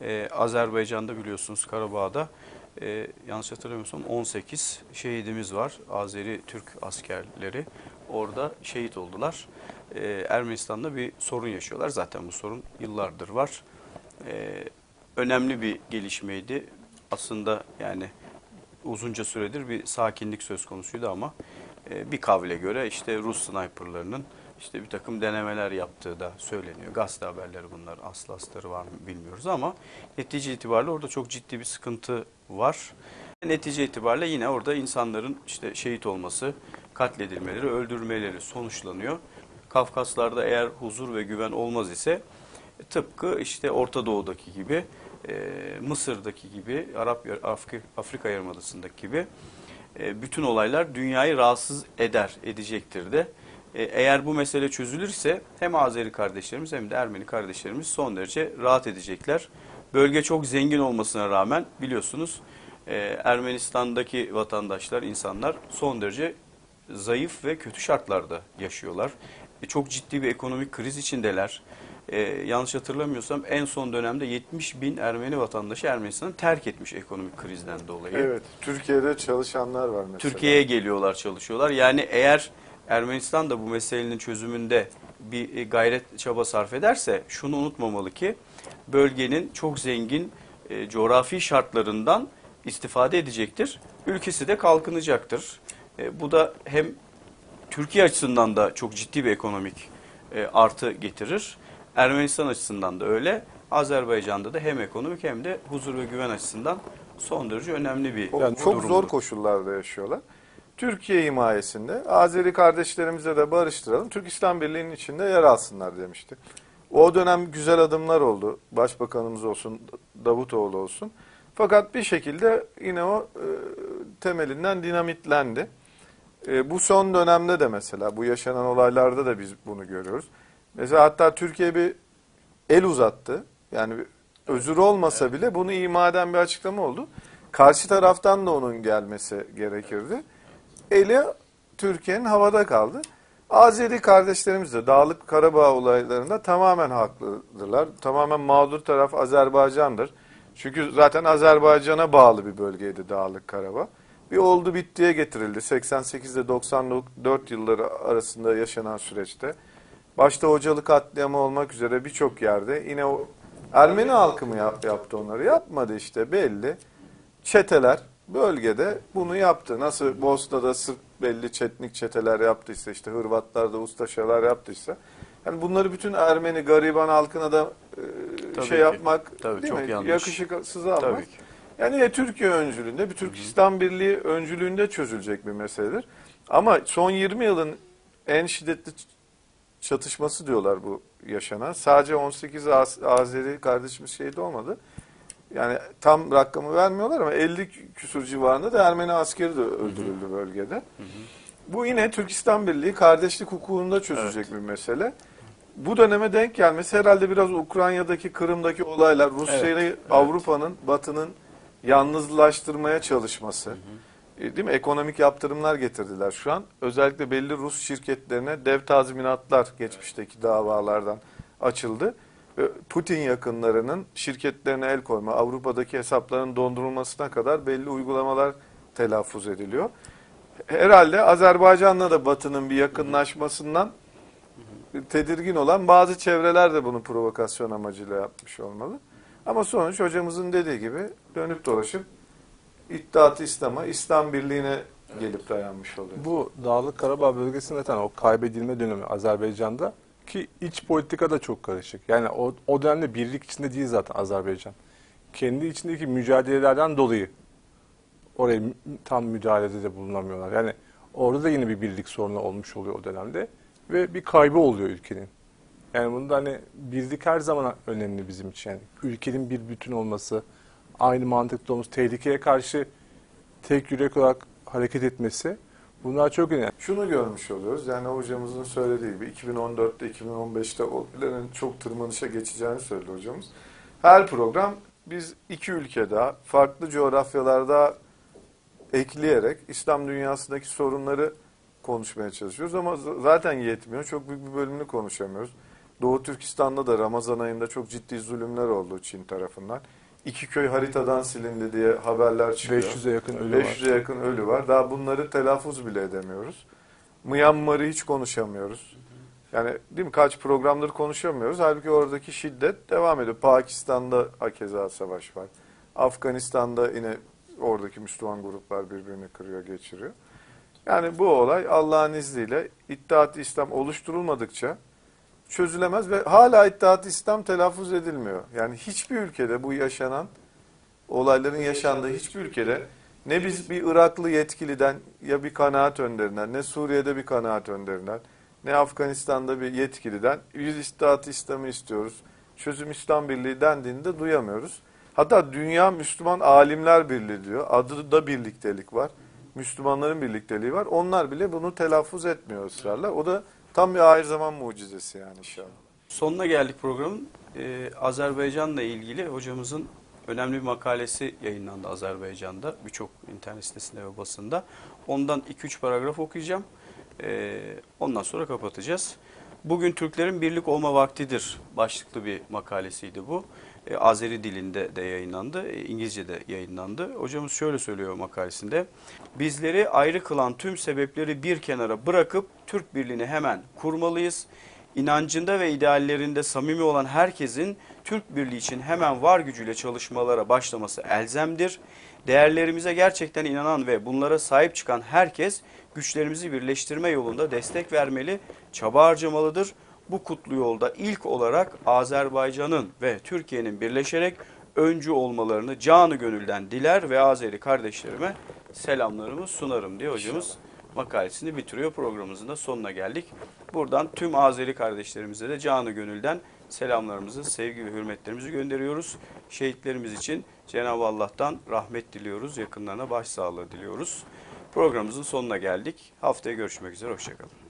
E, Azerbaycan'da biliyorsunuz Karabağ'da e, yanlış hatırlamıyorsam 18 şehidimiz var. Azeri Türk askerleri orada şehit oldular. E, Ermenistan'da bir sorun yaşıyorlar. Zaten bu sorun yıllardır var. E, önemli bir gelişmeydi. Aslında yani uzunca süredir bir sakinlik söz konusuydu ama e, bir kavle göre işte Rus sniperlarının işte bir takım denemeler yaptığı da söyleniyor. Gazete haberleri bunlar aslı astarı var mı bilmiyoruz ama netice itibariyle orada çok ciddi bir sıkıntı var. Netice itibariyle yine orada insanların işte şehit olması, katledilmeleri, öldürmeleri sonuçlanıyor. Kafkaslarda eğer huzur ve güven olmaz ise e, tıpkı işte Orta Doğu'daki gibi, e, Mısır'daki gibi, Arap Afrika, Afrika Yarımadası'ndaki gibi e, bütün olaylar dünyayı rahatsız eder, edecektir de. E, eğer bu mesele çözülürse hem Azeri kardeşlerimiz hem de Ermeni kardeşlerimiz son derece rahat edecekler. Bölge çok zengin olmasına rağmen biliyorsunuz e, Ermenistan'daki vatandaşlar, insanlar son derece zayıf ve kötü şartlarda yaşıyorlar. E, çok ciddi bir ekonomik kriz içindeler. E, yanlış hatırlamıyorsam en son dönemde 70 bin Ermeni vatandaşı Ermenistan'ı terk etmiş ekonomik krizden dolayı. Evet, Türkiye'de çalışanlar var mesela. Türkiye'ye geliyorlar, çalışıyorlar. Yani eğer Ermenistan da bu meselenin çözümünde bir e, gayret çaba sarf ederse şunu unutmamalı ki bölgenin çok zengin e, coğrafi şartlarından istifade edecektir. Ülkesi de kalkınacaktır. E, bu da hem Türkiye açısından da çok ciddi bir ekonomik e, artı getirir. Ermenistan açısından da öyle. Azerbaycan'da da hem ekonomik hem de huzur ve güven açısından son derece önemli bir Yani çok durumdur. zor koşullarda yaşıyorlar. Türkiye himayesinde Azeri kardeşlerimize de barıştıralım. Türk İslam Birliği'nin içinde yer alsınlar demişti. O dönem güzel adımlar oldu. Başbakanımız olsun, Davutoğlu olsun. Fakat bir şekilde yine o e, temelinden dinamitlendi. E, bu son dönemde de mesela bu yaşanan olaylarda da biz bunu görüyoruz. Mesela hatta Türkiye bir el uzattı. Yani özür olmasa bile bunu ima eden bir açıklama oldu. Karşı taraftan da onun gelmesi gerekirdi. Eli Türkiye'nin havada kaldı. Azeri kardeşlerimiz de Dağlık Karabağ olaylarında tamamen haklıdırlar. Tamamen mağdur taraf Azerbaycan'dır. Çünkü zaten Azerbaycan'a bağlı bir bölgeydi Dağlık Karabağ. Bir oldu bittiye getirildi 88 ile 94 yılları arasında yaşanan süreçte. Başta Hocalı katliamı olmak üzere birçok yerde yine o Ermeni halkı mı yap- yaptı onları? Yapmadı işte belli. Çeteler bölgede bunu yaptı. Nasıl Bosna'da Sırp belli çetnik çeteler yaptıysa işte Hırvatlar da ustaşalar yaptıysa. Yani bunları bütün Ermeni gariban halkına da e, Tabii şey ki. yapmak Tabii, değil çok mi? yanlış. Yakışıksız almak. Tabii ki. Yani yine Türkiye öncülüğünde, bir Türk İslam Birliği öncülüğünde çözülecek bir meseledir. Ama son 20 yılın en şiddetli çatışması diyorlar bu yaşanan. Sadece 18 Az- Azeri kardeşimiz şehit olmadı. Yani tam rakamı vermiyorlar ama 50 küsur civarında da Ermeni askeri de öldürüldü bölgede. Bu yine Türk İslam Birliği kardeşlik hukukunda çözülecek bir mesele. Bu döneme denk gelmesi herhalde biraz Ukrayna'daki, Kırım'daki olaylar, Rusya'yı Avrupa'nın, Batı'nın yalnızlaştırmaya çalışması. E, Değil mi? Ekonomik yaptırımlar getirdiler şu an. Özellikle belli Rus şirketlerine dev tazminatlar geçmişteki davalardan açıldı. Putin yakınlarının şirketlerine el koyma, Avrupa'daki hesapların dondurulmasına kadar belli uygulamalar telaffuz ediliyor. Herhalde Azerbaycan'la da Batı'nın bir yakınlaşmasından tedirgin olan bazı çevreler de bunu provokasyon amacıyla yapmış olmalı. Ama sonuç hocamızın dediği gibi dönüp dolaşıp İttihat-ı İslam'a, İslam Birliği'ne gelip dayanmış oluyor. Bu Dağlık Karabağ bölgesinde zaten o kaybedilme dönemi Azerbaycan'da ki iç politika da çok karışık. Yani o, o dönemde birlik içinde değil zaten Azerbaycan. Kendi içindeki mücadelelerden dolayı oraya tam müdahalede de bulunamıyorlar. Yani orada da yine bir birlik sorunu olmuş oluyor o dönemde ve bir kaybı oluyor ülkenin. Yani bunda hani birlik her zaman önemli bizim için. Yani ülkenin bir bütün olması, aynı mantıklı olması, tehlikeye karşı tek yürek olarak hareket etmesi bunlar çok önemli. Şunu görmüş oluyoruz. Yani hocamızın söylediği gibi 2014'te 2015'te olayların çok tırmanışa geçeceğini söyledi hocamız. Her program biz iki ülkede farklı coğrafyalarda ekleyerek İslam dünyasındaki sorunları konuşmaya çalışıyoruz ama zaten yetmiyor. Çok büyük bir bölümünü konuşamıyoruz. Doğu Türkistan'da da Ramazan ayında çok ciddi zulümler oldu Çin tarafından. İki köy haritadan silindi diye haberler çıkıyor. 500'e yakın ölü var. 500'e yakın ölü var. Daha bunları telaffuz bile edemiyoruz. Myanmar'ı hiç konuşamıyoruz. Yani değil mi kaç programdır konuşamıyoruz. Halbuki oradaki şiddet devam ediyor. Pakistan'da hakeza savaş var. Afganistan'da yine oradaki Müslüman gruplar birbirini kırıyor, geçiriyor. Yani bu olay Allah'ın izniyle İttihat-ı İslam oluşturulmadıkça çözülemez ve hala İttihat-ı İslam telaffuz edilmiyor. Yani hiçbir ülkede bu yaşanan olayların yaşandığı hiçbir ülkede ne biz bir Iraklı yetkiliden ya bir kanaat önderinden ne Suriye'de bir kanaat önderinden ne Afganistan'da bir yetkiliden biz İttihat-ı İslam'ı istiyoruz. Çözüm İslam Birliği dendiğinde duyamıyoruz. Hatta Dünya Müslüman Alimler Birliği diyor. Adı da birliktelik var. Müslümanların birlikteliği var. Onlar bile bunu telaffuz etmiyor ısrarla. O da tam bir ahir zaman mucizesi yani inşallah. Sonuna geldik programın. Ee, Azerbaycan'la ilgili hocamızın önemli bir makalesi yayınlandı Azerbaycan'da. Birçok internet sitesinde ve basında. Ondan 2-3 paragraf okuyacağım. Ee, ondan sonra kapatacağız. Bugün Türklerin birlik olma vaktidir başlıklı bir makalesiydi bu. Ee, Azeri dilinde de yayınlandı, e, İngilizce'de yayınlandı. Hocamız şöyle söylüyor makalesinde. Bizleri ayrı kılan tüm sebepleri bir kenara bırakıp Türk birliğini hemen kurmalıyız. İnancında ve ideallerinde samimi olan herkesin Türk Birliği için hemen var gücüyle çalışmalara başlaması elzemdir. Değerlerimize gerçekten inanan ve bunlara sahip çıkan herkes güçlerimizi birleştirme yolunda destek vermeli, çaba harcamalıdır. Bu kutlu yolda ilk olarak Azerbaycan'ın ve Türkiye'nin birleşerek öncü olmalarını canı gönülden diler ve Azeri kardeşlerime selamlarımı sunarım diye hocamız makalesini bitiriyor. Programımızın da sonuna geldik. Buradan tüm Azeri kardeşlerimize de canı gönülden selamlarımızı, sevgi ve hürmetlerimizi gönderiyoruz. Şehitlerimiz için Cenab-ı Allah'tan rahmet diliyoruz, yakınlarına başsağlığı diliyoruz. Programımızın sonuna geldik. Haftaya görüşmek üzere, hoşçakalın.